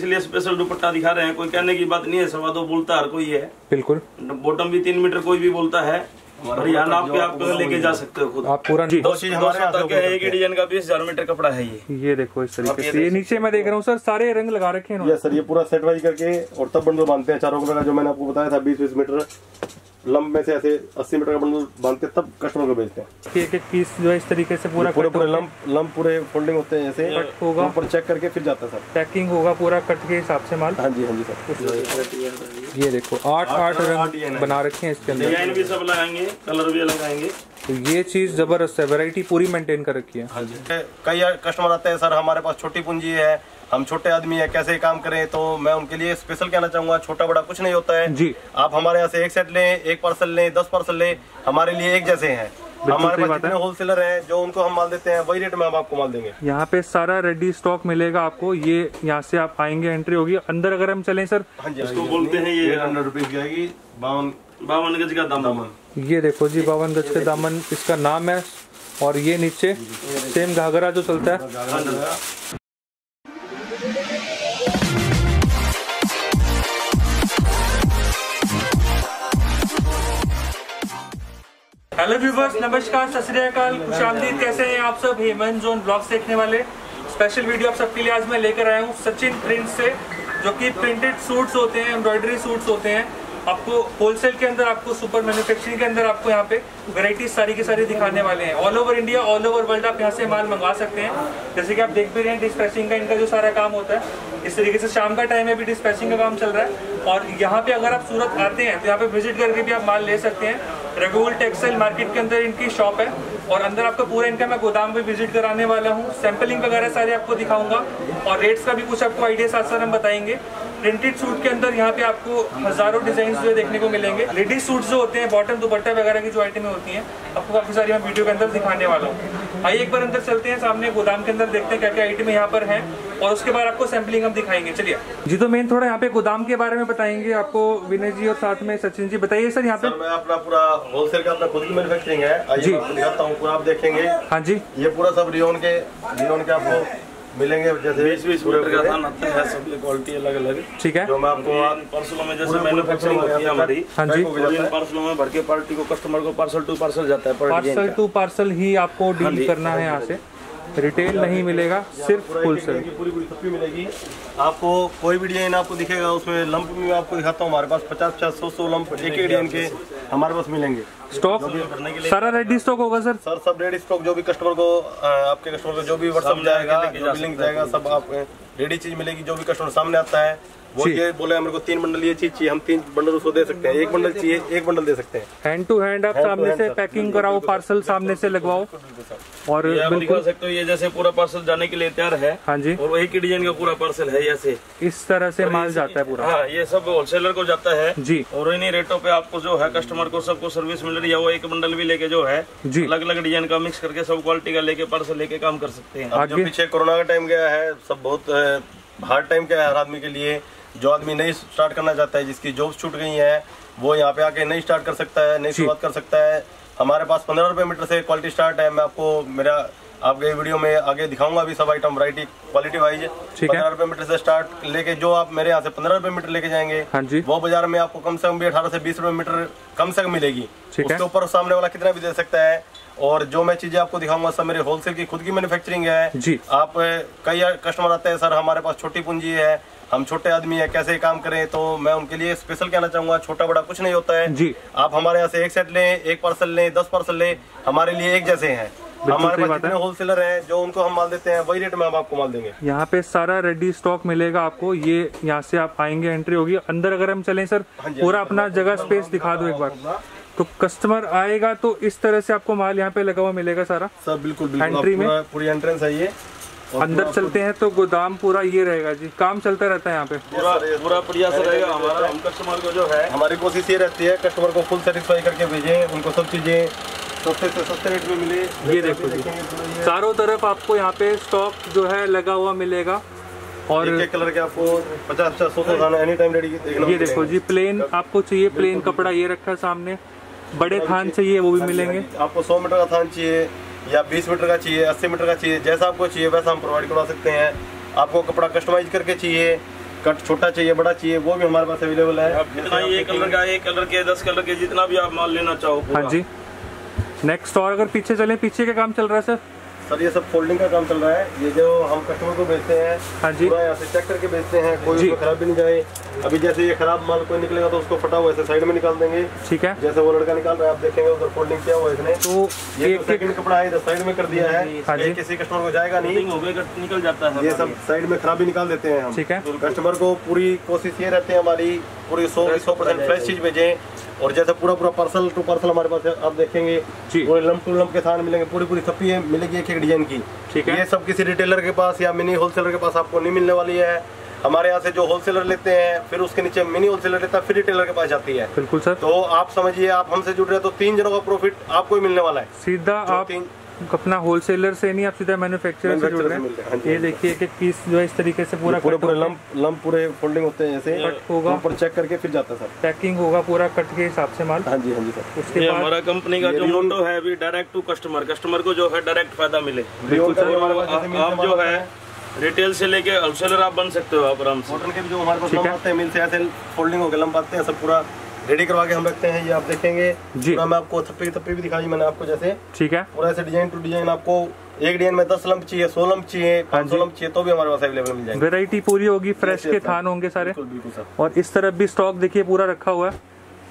इसलिए स्पेशल दुपट्टा दिखा रहे हैं। कोई कहने की बात नहीं है सवा दो बोलता हर कोई है। बिल्कुल। बॉटम भी तीन मीटर कोई भी बोलता है यहाँ नाप के आप लेके जा सकते हो खुद। आप पूरा जी दो चीज़ हमारे एक ही डिज़ाइन का बीस हज़ार मीटर कपड़ा है ये। ये देखो इस तरीके से। ये नीचे मैं देख रहा हूँ सर सारे रंग लगा रखे हैं ये सर ये पूरा सेट वाइज करके और तब बंडल बांधते हैं चारों कलर का जो मैंने आपको बताया था बीस बीस मीटर। लंब में से ऐसे अस्सी मीटर का बंडल बांधते हैं, तब कस्टमर को बेचते हैं। एक एक पीस जो है इस तरीके से पूरा पूरे पूरे लंब लंब पूरे फोल्डिंग होते हैं ऐसे। कट होगा। ऊपर चेक करके फिर जाता है सर। पैकिंग होगा पूरा कट के हिसाब से माल? हाँ जी हाँ जी सर। ये देखो आठ आठ रंग बना रखे हैं इसके अंदर। डिज़ाइन भी सब लगाएँगे कलर भी लगाएँगे। तो ये चीज़ ज़बरदस्त है वैरायटी पूरी मेंटेन कर रखी है। हाँ जी। कई कस्टमर आते हैं सर हमारे पास छोटी पूंजी है हम छोटे आदमी है कैसे काम करें? तो मैं उनके लिए स्पेशल कहना चाहूँगा छोटा बड़ा कुछ नहीं होता है। जी। आप हमारे यहाँ से एक सेट लें एक पार्सल लें दस पार्सल लें हमारे लिए एक जैसे हैं। हमारे पास जितने है। होलसेलर हैं जो उनको हम माल देते हैं वही रेट में हम आपको माल देंगे। यहाँ पे सारा रेडी स्टॉक मिलेगा आपको। ये यहाँ से आप आएँगे एंट्री होगी। अंदर अगर हम चलें सर हाँ जी इसको बोलते हैं ये हंड्रेड रुपीज़ की आएगी बावन। बावन गज का दाम ये देखो जी बावन गज के दामन। इसका नाम है और ये नीचे सेम घाघरा जो चलता है। हेलो व्यूवर्स, नमस्कार, सत खुश आमदीद, कैसे हैं आप सब? हेमन जोन ब्लॉग्स देखने वाले। स्पेशल वीडियो आप सबके लिए आज मैं लेकर आया हूँ सचिन प्रिंट से, जो कि प्रिंटेड सूट्स होते हैं, एम्ब्रॉयडरी सूट्स होते हैं। आपको होलसेल के अंदर, आपको सुपर मैन्युफैक्चरिंग के अंदर आपको यहाँ पे वैरायटीज सारी की सारी दिखाने वाले हैं। All over India all over world आप यहाँ से माल मंगवा सकते हैं। जैसे कि आप देख भी रहे हैं डिस्पैचिंग का इनका जो सारा काम होता है, इस तरीके से शाम का टाइम है भी डिस्पैचिंग का काम चल रहा है। और यहाँ पे अगर आप सूरत आते हैं तो यहाँ पे विज़िट करके भी आप माल ले सकते हैं। रघुल टेक्सटाइल मार्केट के अंदर इनकी शॉप है। और अंदर आपको पूरा इनका मैं गोदाम भी विज़िट कराने वाला हूँ। सैंपलिंग वगैरह सारे आपको दिखाऊँगा। और रेट्स का भी कुछ आपको आइडिया साथ साथ हम बताएँगे। प्रिंटेड सूट के अंदर यहाँ पे आपको हज़ारों डिज़ाइन जो देखने को मिलेंगे। लेडीज़ सूट जो होते हैं बॉटम दुपट्टा वगैरह की जो आइटमें होती हैं आपको काफ़ी सारी मैं वीडियो के अंदर दिखाने वाला हूँ। आइए एक बार अंदर चलते हैं सामने गोदाम के अंदर देखते हैं क्या क्या आइटम यहाँ पर है और उसके बाद आपको सैम्पलिंग हम दिखाएँगे। चलिए। जी तो मेन थोड़ा यहाँ पे गोदाम के बारे में बताएँगे आपको विनय जी और साथ में सचिन जी। बताइए सर यहाँ पे मैं अपना पूरा होलसेल का अपना खुद की मैन्युफैक्चरिंग है। जी। आइए दिखाता हूँ पूरा आप देखेंगे। हाँ जी। ये पूरा सब रियोन के रियोन के आपको मिलेंगे जैसे बीस बीस मीटर का थान आता है सब क्वालिटी अलग अलग। ठीक है। जो मैं आपको पार्सलों में जैसे मैन्युफैक्चरिंग होती है हमारी हाँ जी। हो है। पार्सलों में भर के पार्टी को कस्टमर को पार्सल टू पार्सल जाता है पार्सल टू पार्सल ही आपको हाँ डील करना है यहाँ से। रिटेल नहीं मिलेगा सिर्फ़ होलसेल पूरी पूरी थप्पी मिलेगी। आपको कोई भी डिज़ाइन आपको दिखेगा उसमें लंप में आपको दिखाता हूँ हमारे पास पचास पचास सौ सौ लंप एक एक डिज़ाइन के हमारे पास मिलेंगे। स्टॉक? सारा रेडी स्टॉक होगा सर सर सब रेडी स्टॉक जो भी कस्टमर को आपके कस्टमर को जो भी व्हाट्सअप जाएगा जो भी लिंक जाएगा सब आप रेडी चीज़ मिलेगी जो भी कस्टमर सामने आता है वो ये बोले मेरे को तीन बंडल ये चीज़ चाहिए हम तीन बंडल उसको दे सकते हैं। एक बंडल चाहिए एक बंडल दे सकते हैं। हैंड टू हैंड आप सामने से पैकिंग कराओ पार्सल सामने से लगवाओ। और दिखा सकते हो ये जैसे पूरा पार्सल जाने के लिए तैयार है हाँ जी। और वही की डिज़ाइन का पूरा पार्सल है ऐसे। इस तरह से माल जाता है पूरा। हाँ ये सब होलसेलर को जाता है। जी। और इन्हीं रेटों पे आपको जो है कस्टमर को सबको सर्विस मिल रही है वो एक बंडल भी लेके जो है जी। अलग अलग डिज़ाइन का मिक्स करके सब क्वालिटी का लेके पार्सल लेके काम कर सकते हैं। जो पीछे कोरोना का टाइम गया है सब बहुत हार्ड टाइम क्या है हर आदमी के लिए जो आदमी नहीं स्टार्ट करना चाहता है जिसकी जॉब छूट गई है वो यहाँ पे आके नहीं स्टार्ट कर सकता है नहीं शुरुआत कर सकता है। हमारे पास पंद्रह रुपए मीटर से क्वालिटी स्टार्ट है। मैं आपको मेरा आपके वीडियो में आगे दिखाऊँगा भी सब आइटम वरायटी क्वालिटी वाइज पंद्रह रुपए मीटर से स्टार्ट लेके जो आप मेरे यहाँ से पंद्रह रुपए मीटर लेके जाएँगे हाँ जी। वो बाज़ार में आपको कम से कम भी अठारह से बीस रुपए मीटर कम से कम मिलेगी। उसके ऊपर सामने वाला कितना भी दे सकता है। और जो मैं चीज़ें आपको दिखाऊँगा सब मेरे होलसेल की खुद की मैन्युफैक्चरिंग है। जी। आप कई कस्टमर आते हैं सर हमारे पास छोटी पूंजी है हम छोटे आदमी है कैसे काम करें? तो मैं उनके लिए स्पेशल कहना चाहूँगा छोटा बड़ा कुछ नहीं होता है। जी। आप हमारे यहाँ से एक सेट लें एक पार्सल लें दस पार्सल लें हमारे लिए एक जैसे हैं। हमारे पास है। जितने होलसेलर हैं जो उनको हम माल देते हैं वही रेट में हम आपको माल देंगे। यहाँ पे सारा रेडी स्टॉक मिलेगा आपको। ये यहाँ से आप आएँगे एंट्री होगी। अंदर अगर हम चलें सर हाँ पूरा अपना जगह स्पेस दिखा दो एक बार। तो कस्टमर आएगा तो इस तरह से आपको माल यहाँ पे लगा हुआ मिलेगा सारा। सर बिल्कुल बिल्कुल। Entry में? पूरा- एंट्रेंस है ये अंदर चलते हैं तो गोदाम पूरा ये रहेगा जी। काम चलता रहता है यहाँ पे। पूरा पूरा प्रयास रहेगा। हमारा हम कस्टमर को जो है हमारी कोशिश ये रहती है कस्टमर को फुल सेटिस्फाई करके भेजें उनको सब चीज़ें सस्ते से सस्ते रेट में मिले। ये देखो जी। चारों तरफ़ आपको यहाँ पे स्टॉक जो है लगा हुआ मिलेगा। और एक एक कलर के आपको पचास पचास सौ सौ एनी टाइम रेडी ये देखो जी प्लेन आपको चाहिए प्लेन कपड़ा ये रखा है सामने। बड़े थान चाहिए वो भी मिलेंगे। आपको सौ मीटर का थान चाहिए या बीस मीटर का चाहिए अस्सी मीटर का चाहिए जैसा आपको चाहिए वैसा हम प्रोवाइड करवा सकते हैं। आपको कपड़ा कस्टमाइज करके चाहिए कट छोटा चाहिए बड़ा चाहिए वो भी हमारे पास अवेलेबल है। आप जितना ये कलर का एक कलर के दस कलर के जितना भी आप माल लेना चाहो पूरा। हाँ जी। नेक्स्ट और अगर पीछे चले पीछे का काम चल रहा है सर? सर ये सब फोल्डिंग का काम चल रहा है। ये जो हम कस्टमर को बेचते हैं हाँ जी। पूरा यहाँ से चेक करके बेचते हैं कोई जी। उसमें खराब भी नहीं जाए। अभी जैसे ये खराब माल कोई निकलेगा तो उसको फटा हुआ ऐसे साइड में निकाल देंगे। ठीक है। जैसे वो लड़का निकाल रहा है आप देखेंगे उधर फोल्डिंग किया हुआ इसने। तो ये एक सेकंड कपड़ा है साइड में कर दिया है। हाँ। किसी कस्टमर को जाएगा नहीं। हो गए निकल जाता है ये सब साइड में खराबी निकाल देते हैं हम। ठीक है। कस्टमर को पूरी कोशिश ये रहती है हमारी पूरी सौ सौ परसेंट फ्रेश चीज़ भेजें। और जैसे पूरा पूरा पार्सल टू पार्सल हमारे पास आप देखेंगे पूरे लंप टू लंप के साथ मिलेंगे पूरी पूरी थप्पी मिलेगी एक एक डिज़ाइन की। ठीक है। ये सब किसी रिटेलर के पास या मिनी होलसेलर के पास आपको नहीं मिलने वाली है। हमारे यहाँ से जो होलसेलर लेते हैं फिर उसके नीचे मिनी होलसेलर लेता है फिर रिटेलर के पास जाती है। बिल्कुल सर। तो आप समझिए आप हमसे जुड़ रहे हैं तो तीन जनों का प्रॉफिट आपको ही मिलने वाला है। सीधा आप अपना होलसेलर से नहीं आप सीधा मैन्युफैक्चरर से जुड़ रहे हैं, हाँ। ये हाँ देखिए एक एक पीस जो है इस तरीके से पूरा पूरे पूरे लंप लंप पूरे फोल्डिंग होते हैं ऐसे कट होगा। ऊपर चेक करके फिर जाता है सर। पैकिंग होगा पूरा कट के हिसाब से माल। हाँ जी हाँ जी सर। उसके बाद हमारा कंपनी का जो मोटो है अभी डायरेक्ट टू कस्टमर कस्टमर को जो है डायरेक्ट फ़ायदा मिले। आप जो है रिटेल से लेके होलसेलर आप बन सकते हो आप आराम से। कॉटन के जो हमारे पास है। आते हैं मिल से ऐसे फोल्डिंग होकर लंब आते हैं सब पूरा रेडी करवा के हम रखते हैं ये आप देखेंगे। जी। मैं आपको थप्पी की थप्पी भी दिखाई मैंने आपको जैसे ठीक है। पूरा ऐसे डिज़ाइन टू डिज़ाइन आपको एक डिज़ाइन में दस लंब चाहिए सौ लंब चाहिए पाँच सौ चाहिए तो भी हमारे पास अवेलेबल मिल जाएँगे। वेराइटी पूरी होगी फ्रेश के थान होंगे सारे। बिल्कुल बिल्कुल सर और इस तरफ़ भी स्टॉक देखिए पूरा रखा हुआ है।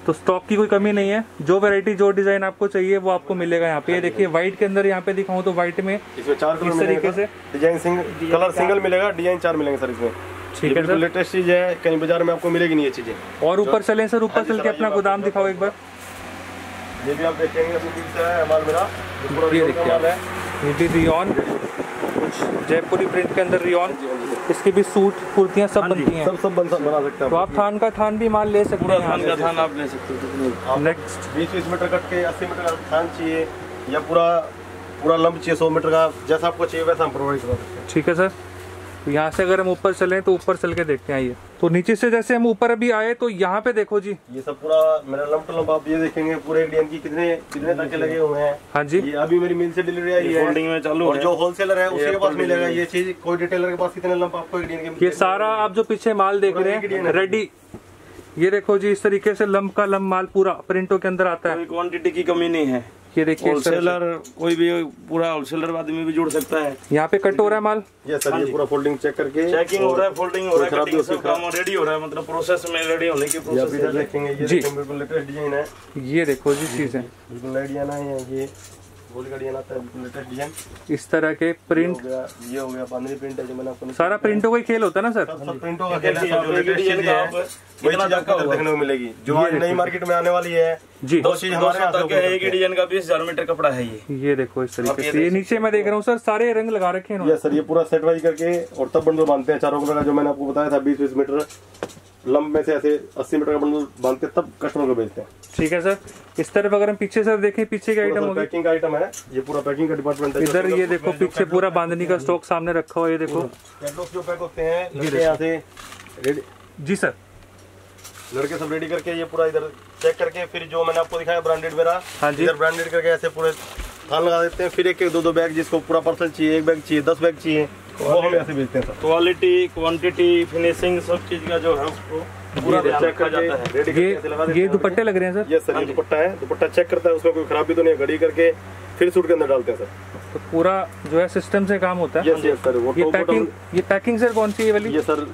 तो स्टॉक की कोई कमी नहीं है। जो वैरायटी जो डिज़ाइन आपको चाहिए वो आपको मिलेगा यहाँ पे। ये देखिए व्हाइट के अंदर यहाँ पे दिखाऊँ तो व्हाइट में इसमें चार कलर इस तरीके से। डिज़ाइन सिंगल कलर सिंगल मिलेगा डिज़ाइन चार मिलेंगे सर इसमें। ठीक है सर। लेटेस्ट चीज़ है कहीं बाज़ार में आपको मिलेगी नहीं ये चीज़ें। और ऊपर चले सर ऊपर हाँ चल के अपना गोदाम दिखाओ एक बार। ये भी आप देखेंगे है ये देखिए है। ये भी रियॉन कुछ जयपुरी प्रिंट के अंदर रियॉन इसके भी सूट कुर्तियाँ सब बनती हैं। सब सब बन बना सकते हैं तो आप थान का थान भी माल ले सकते हैं थान का थान आप ले सकते हो नेक्स्ट बीस बीस मीटर कट के अस्सी मीटर का थान चाहिए या पूरा पूरा लंब चाहिए सौ मीटर का जैसा आपको चाहिए वैसा हम प्रोवाइड करा सकते हैं। ठीक है सर। तो यहाँ से अगर हम ऊपर चलें तो ऊपर चल के देखते हैं ये। तो नीचे से जैसे हम ऊपर अभी आए तो यहाँ पे देखो जी। ये सब पूरा मेरा लंब टू आप ये देखेंगे पूरे डिज़ाइन की कितने कितने तक लगे हुए हैं। हाँ जी। ये अभी मेरी मिल से डिलीवरी आई है। फोल्डिंग में चालू और जो होलसेलर है उसके पास मिलेगा। ये चीज़ कोई डिटेलर के पास कितने लंब आपको एक के ये सारा आप जो पीछे माल देख रहे हैं रेडी ये देखो जी इस तरीके से लंब का लंब माल पूरा प्रिंटो के अंदर आता है। क्वांटिटी की कमी नहीं है। ये देखिए। होलसेलर कोई भी पूरा होलसेलर आदमी भी जुड़ सकता है। यहाँ पे कट हो रहा है माल? ये सर ये पूरा फोल्डिंग चेक करके चेकिंग हो रहा है फोल्डिंग हो रहा है सब काम रेडी हो रहा है मतलब प्रोसेस में रेडी होने की प्रोसेस देखेंगे ये बिल्कुल लेटेस्ट डिज़ाइन है। ये देखो जी चीज़। है बिल्कुल नया डिज़ाइन है ये। गोल का डिज़ाइन आता है बिल्कुल लेटेस्ट डिज़ाइन। इस तरह के प्रिंट हो गया ये हो गया बांधनी प्रिंट है जो मैंने आपको सारा प्रिंटों का ही खेल होता है ना सर? सब प्रिंटों का खेल है। वही चीज़ आपको देखने को मिलेगी। जो आज नई मार्केट में आने वाली है जी। दो चीज़ हमारे तक है एक ही डिज़ाइन का बीस हज़ार मीटर कपड़ा है ये। ये देखो इस तरीके से। ये नीचे मैं देख रहा हूँ सर सारे रंग लगा रखे हैं ये सर ये पूरा सेट वाइज करके और तब बंडल बांधते हैं चारों कलर का जो मैंने आपको बताया था बीस बीस मीटर। लंब में से ऐसे अस्सी मीटर का बंडल बांधते तब कस्टमर को बेचते हैं। ठीक है सर। इस तरफ़ अगर हम पीछे सर देखें पीछे के आइटम होगी। पैकिंग का आइटम है। ये पूरा पैकिंग का डिपार्टमेंट है। इधर ये देखो पीछे पूरा बांधनी का स्टॉक सामने रखा हुआ है ये देखो। कैटलॉग जो पैक होते हैं यहाँ से रेडी जी सर। लड़के सब रेडी करके ये पूरा इधर चेक करके फिर जो मैंने आपको दिखाया ब्रांडेड मेरा हाँ जी। इधर ब्रांडेड करके ऐसे पूरे थान लगा देते हैं। फिर एक एक दो दो बैग जिसको पूरा पार्सल चाहिए एक बैग चाहिए दस बैग चाहिए। वो हम ऐसे बेचते हैं सर। क्वालिटी क्वांटिटी फिनिशिंग सब चीज़ का जो है उसको पूरा चेक कर जाता है। ये ये दुपट्टे लग रहे हैं सर। ये सर ये दुपट्टा है। दुपट्टा चेक करता है उसमें कोई खराबी तो नहीं है। घड़ी करके फिर सूट के अंदर डालते हैं सर। तो पूरा जो है सिस्टम से काम होता है। यस यस सर वो ये पैकिंग ये पैकिंग सर कौन सी है वाली? ये सर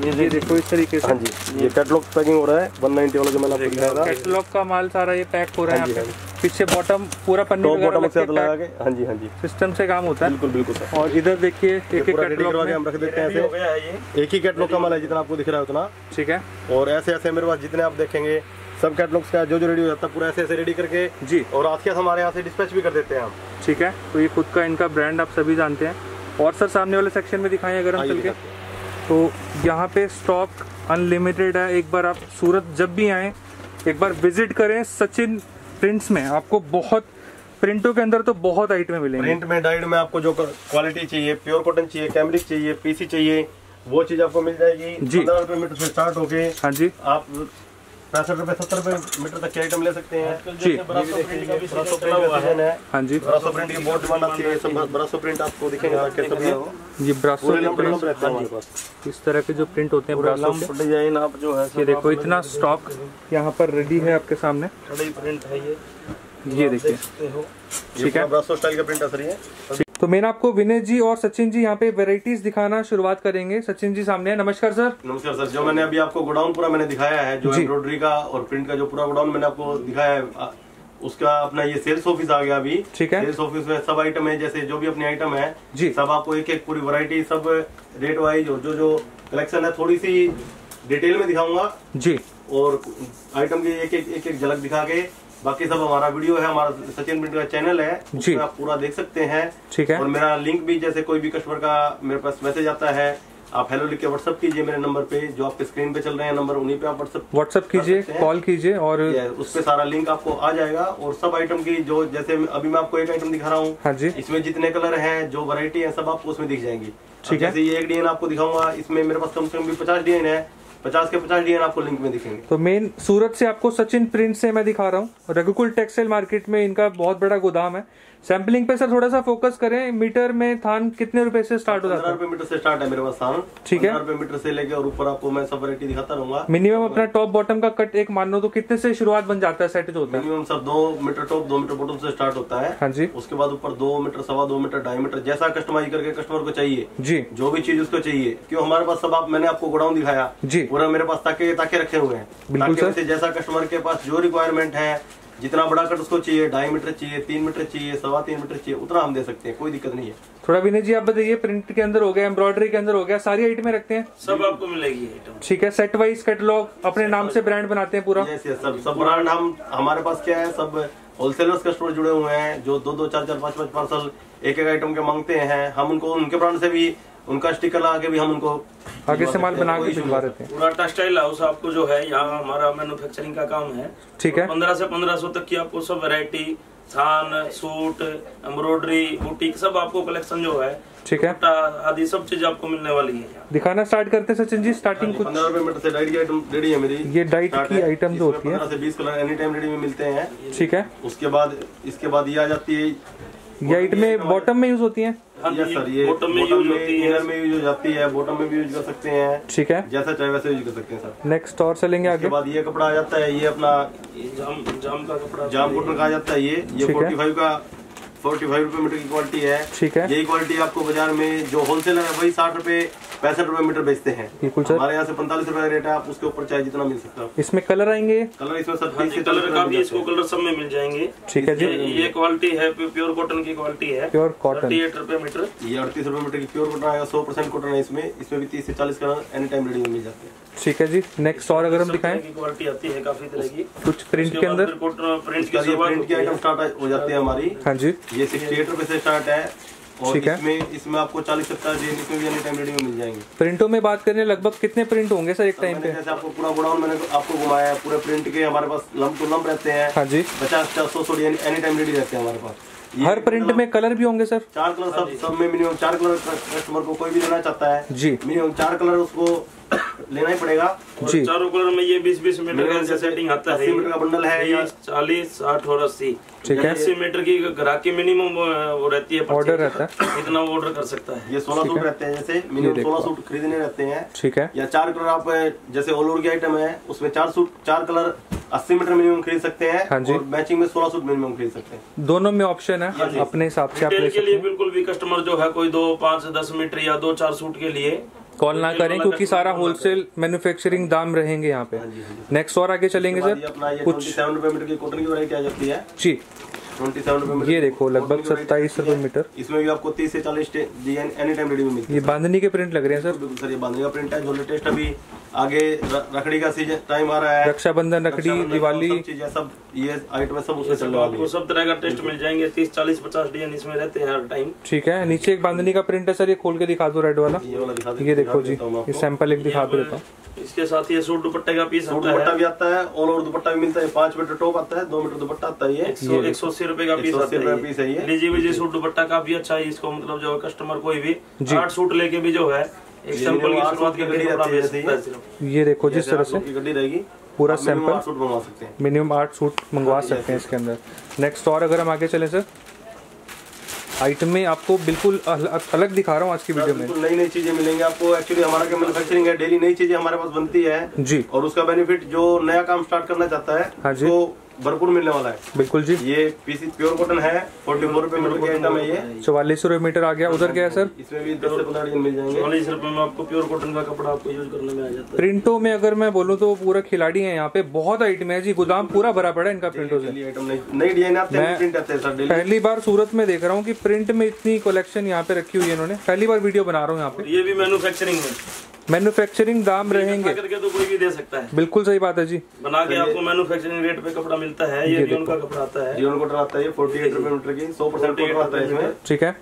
ये देखो इस तरीके से। हाँ जी ये कैटलॉग पैकिंग हो रहा है 190 वाला जो मैंने आपको दिखाया था। कैटलॉग का माल सारा ये पैक हो रहा है हाँ जी, पीछे बॉटम पूरा पन्नी बॉटम से लगा के हाँ जी हाँ जी। सिस्टम से काम होता है। बिल्कुल बिल्कुल सर। और इधर देखिए एक एक कैटलॉग के हम रख देते हैं हो एक ही कैटलॉग का माल है जितना आपको दिख रहा है उतना। ठीक है। और ऐसे ऐसे मेरे पास जितने आप देखेंगे सब कैटलॉग्स का जो जो रेडी हो जाता है पूरा ऐसे ऐसे रेडी करके। जी। और आज के हमारे यहाँ से डिस्पैच भी कर देते हैं हम। ठीक है तो ये खुद का इनका ब्रांड आप सभी जानते हैं। और सर सामने वाले सेक्शन में दिखाएँ अगर हम चल के। तो यहाँ पे स्टॉक अनलिमिटेड है। एक बार आप सूरत जब भी आए एक बार विज़िट करें सचिन प्रिंट्स में। आपको बहुत प्रिंटों के अंदर तो बहुत आइटम मिलेंगे। प्रिंट में डाइड में आपको जो क्वालिटी चाहिए प्योर कॉटन चाहिए कैमरिक चाहिए पीसी चाहिए वो चीज़ आपको मिल जाएगी। जी। पंद्रह रुपए मीटर से स्टार्ट होके हाँ जी। आप पैंसठ रुपए सत्तर रुपए मीटर तक के आइटम ले सकते हैं। जी। ब्रासो प्रिंट का है। हाँ। जी। ब्रासो प्रिंट की बहुत डिमांड आती है सब ब्रासो प्रिंट आपको दिखेंगे ये ब्रासो हैं इस तरह के जो प्रिंट होते हैं ब्रासो के डिज़ाइन आप जो है ये देखो इतना स्टॉक यहाँ पर रेडी है आपके सामने। प्रिंट है ये। ये देखिए। ठीक है। ब्रासो स्टाइल का प्रिंट असर है तो मैं आपको विनय जी और सचिन जी यहाँ पे वेराइटीज दिखाना शुरुआत करेंगे। सचिन जी सामने है। नमस्कार सर नमस्कार सर जो मैंने अभी आपको गोडाउन पूरा मैंने दिखाया है जो एम्ब्रॉयडरी का और प्रिंट का जो पूरा गोडाउन मैंने आपको दिखाया है उसका अपना ये सेल्स ऑफ़िस आ गया अभी ठीक है। सेल्स ऑफ़िस में सब आइटम है जैसे जो भी अपने आइटम है जी। सब आपको एक एक पूरी वैरायटी सब रेट वाइज और जो जो कलेक्शन है थोड़ी सी डिटेल में दिखाऊँगा जी और आइटम की एक एक एक एक झलक दिखा के बाकी सब हमारा वीडियो है हमारा सचिन प्रिंट का चैनल है जी। आप पूरा देख सकते हैं ठीक है और मेरा लिंक भी जैसे कोई भी कस्टमर का मेरे पास मैसेज आता है आप हेलो लिख के व्हाट्सअप कीजिए मेरे नंबर पे जो आपके स्क्रीन पे चल रहे हैं नंबर उन्हीं पे आप व्हाट्सअप व्हाट्सअप कीजिए कॉल कीजिए और उस पे सारा लिंक आपको आ जाएगा और सब आइटम की जो जैसे अभी मैं आपको एक आइटम दिखा रहा हूँ। हाँ जी। इसमें जितने कलर है जो वैरायटी है सब आपको उसमें दिख जाएँगी। ठीक है। ये एक डिज़ाइन आपको दिखाऊँगा इसमें मेरे पास कम से कम भी पचास डिज़ाइन है। पचास के पचास डीएन आपको लिंक में दिखेंगे। तो मेन सूरत से आपको सचिन प्रिंट से मैं दिखा रहा हूँ। रघुकुल टेक्सटाइल मार्केट में इनका बहुत बड़ा गोदाम है। सैम्पलिंग पे सर थोड़ा सा फोकस करें। मीटर में थान कितने रुपए से स्टार्ट हो पंद्रह है? रुपए मीटर से स्टार्ट है मेरे पास सामान ठीक है। रुपए मीटर से लेके और ऊपर आपको मैं सब वैरायटी दिखाता रहूँगा। मिनिमम अपना टॉप बॉटम का कट एक मान लो तो कितने से शुरुआत बन जाता है सेट होता है? मिनिमम सब दो मीटर टॉप दो मीटर बॉटम से स्टार्ट होता है। हाँ जी। उसके बाद ऊपर दो मीटर सवा दो मीटर ढाई मीटर जैसा कस्टमाइज करके कस्टमर को चाहिए। जी। जो भी चीज़ उसको चाहिए। क्यों? हमारे पास सब आप मैंने आपको गोडाउन दिखाया। जी। पूरा मेरे पास ताके ताके रखे हुए हैं। सर। जैसा कस्टमर के पास जो रिक्वायरमेंट है जितना बड़ा कट उसको चाहिए ढाई मीटर चाहिए तीन मीटर चाहिए सवा तीन मीटर चाहिए उतना हम दे सकते हैं कोई दिक्कत नहीं है। थोड़ा विनय जी आप बताइए प्रिंट के अंदर हो गया एम्ब्रॉयडरी के अंदर हो गया सारी आइटमें रखते हैं? सब आपको मिलेगी आइटम ठीक है सेट वाइज कैटलॉग अपने नाम से ब्रांड बनाते हैं पूरा? यस यस सब सब ब्रांड हम हमारे पास क्या है सब होलसेलर्स कस्टमर जुड़े हुए हैं जो दो दो चार चार पाँच पाँच पार्सल एक एक आइटम के मांगते हैं। हम उनको उनके ब्रांड से भी उनका स्टिकर लगा के भी हम उनको आगे से माल बना के हैं, भिजवा देते हैं। पूरा टेक्सटाइल हाउस आपको जो है यहाँ हमारा मैन्युफैक्चरिंग का काम है। ठीक है। पंद्रह से पंद्रह सौ तक की आपको सब वेरायटी थान सूट एम्ब्रॉयडरी बुटीक सब आपको कलेक्शन जो है ठीक है। आदि सब चीज़ आपको मिलने वाली है दिखाना स्टार्ट करते हैं सचिन जी स्टार्टिंग कुछ? पंद्रह रुपए मीटर से डाइट की आइटम रेडी है मेरी। ये डाइट की आइटम जो होती है। 15 से बीस कलर एनी टाइम रेडी में मिलते हैं। ठीक है। उसके बाद इसके बाद ये आ जाती है। ये आइटमें बॉटम में यूज़ होती हैं हाँ? यस जी, सर ये में bottom होती है। में यूज़ हो जाती है बॉटम में भी यूज़ कर सकते हैं ठीक है जैसा चाहे वैसे यूज़ कर सकते हैं सर नेक्स्ट और चलेंगे आगे बाद ये कपड़ा आ जाता है ये अपना जाम जाम का कपड़ा जाम कॉटन का आ जाता है ये ये है। फोर्टी फाइव का फोर्टी फाइव रुपए मीटर की क्वालिटी है। ठीक है। यही क्वालिटी आपको बाज़ार में जो होलसेलर है वही साठ रुपए पैंसठ रुपए मीटर बेचते हैं। बिल्कुल सर। हमारे यहाँ से पैंतालीस रुपए का रेट है आप उसके ऊपर चाहे जितना मिल सकता है। इसमें कलर आएँगे? कलर इसमें सर हाँ जी कलर का भी इसको कलर सब में मिल जाएँगे। ठीक है जी। ये ये क्वालिटी है प्योर कॉटन की क्वालिटी है। प्योर कॉटन थर्टी एट रुपए मीटर। ये अड़तीस रुपए मीटर की प्योर कॉटन आएगा सौ परसेंट कॉटन है इसमें। इसमें भी तीस से चालीस कलर एनी टाइम रेडी मिल जाते हैं। ठीक है जी नेक्स्ट और अगर हम दिखाएँ। क्वालिटी आती है काफ़ी तरह की। कुछ प्रिंट के अंदर। प्रिंट की प्रिंट की है आइटम स्टार्ट हो जाती है हमारी। हाँ जी। ये सिक्सटी एट रुपए से स्टार्ट है और ठीक है। इसमें इसमें आपको चालीस से पचास डिज़ाइन इसमें भी एनी टाइम रेडी में मिल जाएँगे। प्रिंटों में बात करें लगभग कितने प्रिंट होंगे सर एक टाइम पे? जैसे आपको पूरा गोडाउन मैंने आपको घुमाया है पूरे प्रिंट के हमारे पास लंप टू लंप रहते हैं। हाँ जी। पचास पचास सौ सौ एनी टाइम रेडी रहते हैं हमारे पास। हर प्रिंट में कलर भी होंगे सर। चार कलर सब सब में मिनिमम चार कलर कस्टमर को कोई भी लेना चाहता है। जी। मिनिमम चार कलर उसको लेना ही पड़ेगा। और चारों कलर में ये बीस बीस मीटर का जैसे सेटिंग आता है मीटर का बंडल है चालीस साठ और अस्सी। ठीक है। अस्सी मीटर की ग्राहक मिनिमम वो रहती है ऑर्डर रहता है। इतना वो ऑर्डर कर सकता है। ये सोलह सूट रहते हैं जैसे मिनिमम सोलह सूट खरीदने रहते हैं। ठीक है। या चार कलर आप जैसे ऑल ओवर की आइटम है उसमें चार सूट चार कलर अस्सी मीटर मिनिमम खरीद सकते हैं हाँ जी। और मैचिंग में सोलह सूट मिनिमम खरीद सकते हैं। दोनों में ऑप्शन है अपने हिसाब से आप ले सकते लिए हैं। बिल्कुल भी कस्टमर जो है कोई दो पाँच दस मीटर या दो चार सूट के लिए कॉल ना करें क्योंकि सारा होलसेल मैन्युफैक्चरिंग दाम रहेंगे यहाँ पे। नेक्स्ट और आगे चलेंगे सर? कुछ सेवन रुपए मीटर की कॉटन की वरायटी आ जाती है? जी। ट्वेंटी सेवन ये देखो लगभग सत्ताईस रुपए मीटर इसमें भी आपको तीस से चालीस डिज़ाइन एनी टाइम रेडी में मिलती है। ये बांधनी के प्रिंट लग रहे हैं सर। बिल्कुल सर ये बांधने का प्रिंट है। जो लेटेस्ट अभी आगे रखड़ी का सीज़न टाइम आ रहा है। रक्षाबंधन रखड़ी दिवाली। सब ये आइटम सब उसमें सब वाली आपको सब तरह का टेस्ट मिल जाएँगे। तीस चालीस पचास डिज़ाइन इसमें रहते हैं हर टाइम ठीक है नीचे एक बांधनी का प्रिंट है सर ये खोल के दिखा दो रेड वाला। ये वाला दिखा देता ये देखो जी हूँ ये सैंपल एक दिखा देता हूँ। इसके साथ ये सूट दुपट्टे का पीस सूट दुपट्टा भी आता है ऑल ओवर दुपट्टा भी मिलता है। पाँच मीटर टॉप आता है दो मीटर दुपट्टा आता है ये। एक सौ अस्सी रुपए का पीस 180 आता रुपए है। पीस है ये। लीजी वीजी सूट दुपट्टा काफ़ी अच्छा है इसको मतलब जो है कस्टमर कोई भी आठ सूट लेके भी जो है एक ये। देखो जिस तरह से गड्डी रहेगी पूरा सैंपल हैं। मिनिमम आठ सूट मंगवा सकते हैं इसके अंदर। नेक्स्ट और अगर हम आगे चले सर आइटम में आपको बिल्कुल अल- अलग दिखा रहा हूँ आज की वीडियो में। नई नई चीज़ें मिलेंगी आपको। एक्चुअली हमारा क्या मैन्युफैक्चरिंग है डेली नई चीज़ें हमारे पास बनती है। जी। और उसका बेनिफिट जो नया काम स्टार्ट करना चाहता है हाँ जी। उसको भरपूर मिलने वाला है। बिल्कुल जी। ये पीसी प्योर कॉटन है फोर्टी फोर रुपए मीटर की आइटम है ये। चौवालीस रुपये मीटर आ गया। उधर क्या है सर? इसमें भी दस से पंद्रह डिज़ाइन मिल जाएँगे। चौवालीस रुपए में आपको प्योर कॉटन का कपड़ा आपको यूज़ करने में आ जाता है। प्रिंटों में अगर मैं बोलूँ तो पूरा खिलाड़ी है यहाँ पे। बहुत आइटम है जी। गोदाम पूरा भरा पड़ा है इनका प्रिंटों से। नई नई डिज़ाइन आते हैं मैं- प्रिंट आते हैं सर पहली बार सूरत में देख रहा हूँ की प्रिंट में इतनी कलेक्शन यहाँ पे रखी हुई है इन्होंने। पहली बार वीडियो बना रहा हूँ यहाँ पे। ये भी मैन्युफैक्चरिंग है। मैन्युफैक्चरिंग दाम रहेंगे। करके तो कोई भी दे सकता है। बिल्कुल सही बात है जी। बना के आपको मैन्युफैक्चरिंग रेट पे कपड़ा मिलता है ये भी उनका कपड़ा आता है। जीवन कॉटन आता है ये फोर्टी एट रुपए मीटर की सौ परसेंट कॉटन आता है इसमें। ठीक है।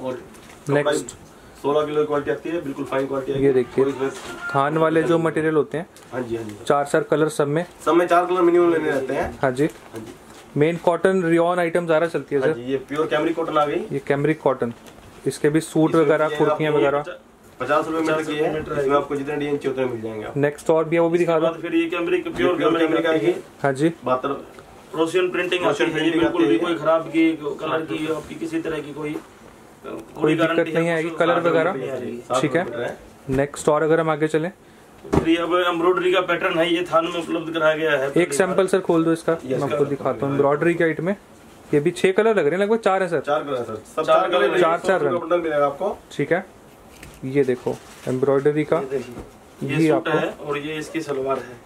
और Next. सोलह किलो क्वालिटी आती है बिल्कुल फाइन क्वालिटी ये देखिए। थान वाले जो मटेरियल होते हैं हाँ जी हाँ जी। चार चार कलर सब में। सब में चार कलर मिनिमम लेने रहते हैं। हाँ जी। हाँ जी। मेन कॉटन रियॉन आइटम ज़्यादा चलती है हाँ सर। जी ये प्योर कैमरी कॉटन आ गई। ये कैमरिक कॉटन इसके भी सूट वगैरह कुर्तियाँ वगैरह। पचास रुपए मीटर की है इसमें आपको जितने डिज़ाइन चाहिए उतने मिल जाएँगे नेक्स्ट और भी है वो भी दिखा दो। फिर ये कैमरिक प्योर प्योर कैमरी का आएगी हाँ। जी। बहत्तर प्रोशियन प्रिंटिंग Prussian है बिल्कुल भी कोई खराब की कलर की आपकी किसी तरह की कोई कोई दिक्कत नहीं आएगी कलर वगैरह? ठीक है। नेक्स्ट और अगर हम आगे चले? फिर अब एम्ब्रॉयडरी का पैटर्न है ये थान में उपलब्ध कराया गया है एक सैंपल सर खोल दो इसका मैं आपको दिखाता हूँ। एम्ब्रॉयडरी के आइटम में। ये भी छह कलर लग रहे हैं लगभग चार है सर चार कलर सर चार चार कलर कलर, चार- चार रंग। मिलेगा आपको। ठीक है। ये देखो एम्ब्रॉयडरी का। ये ये ये आपको है और ये इसकी सलवार है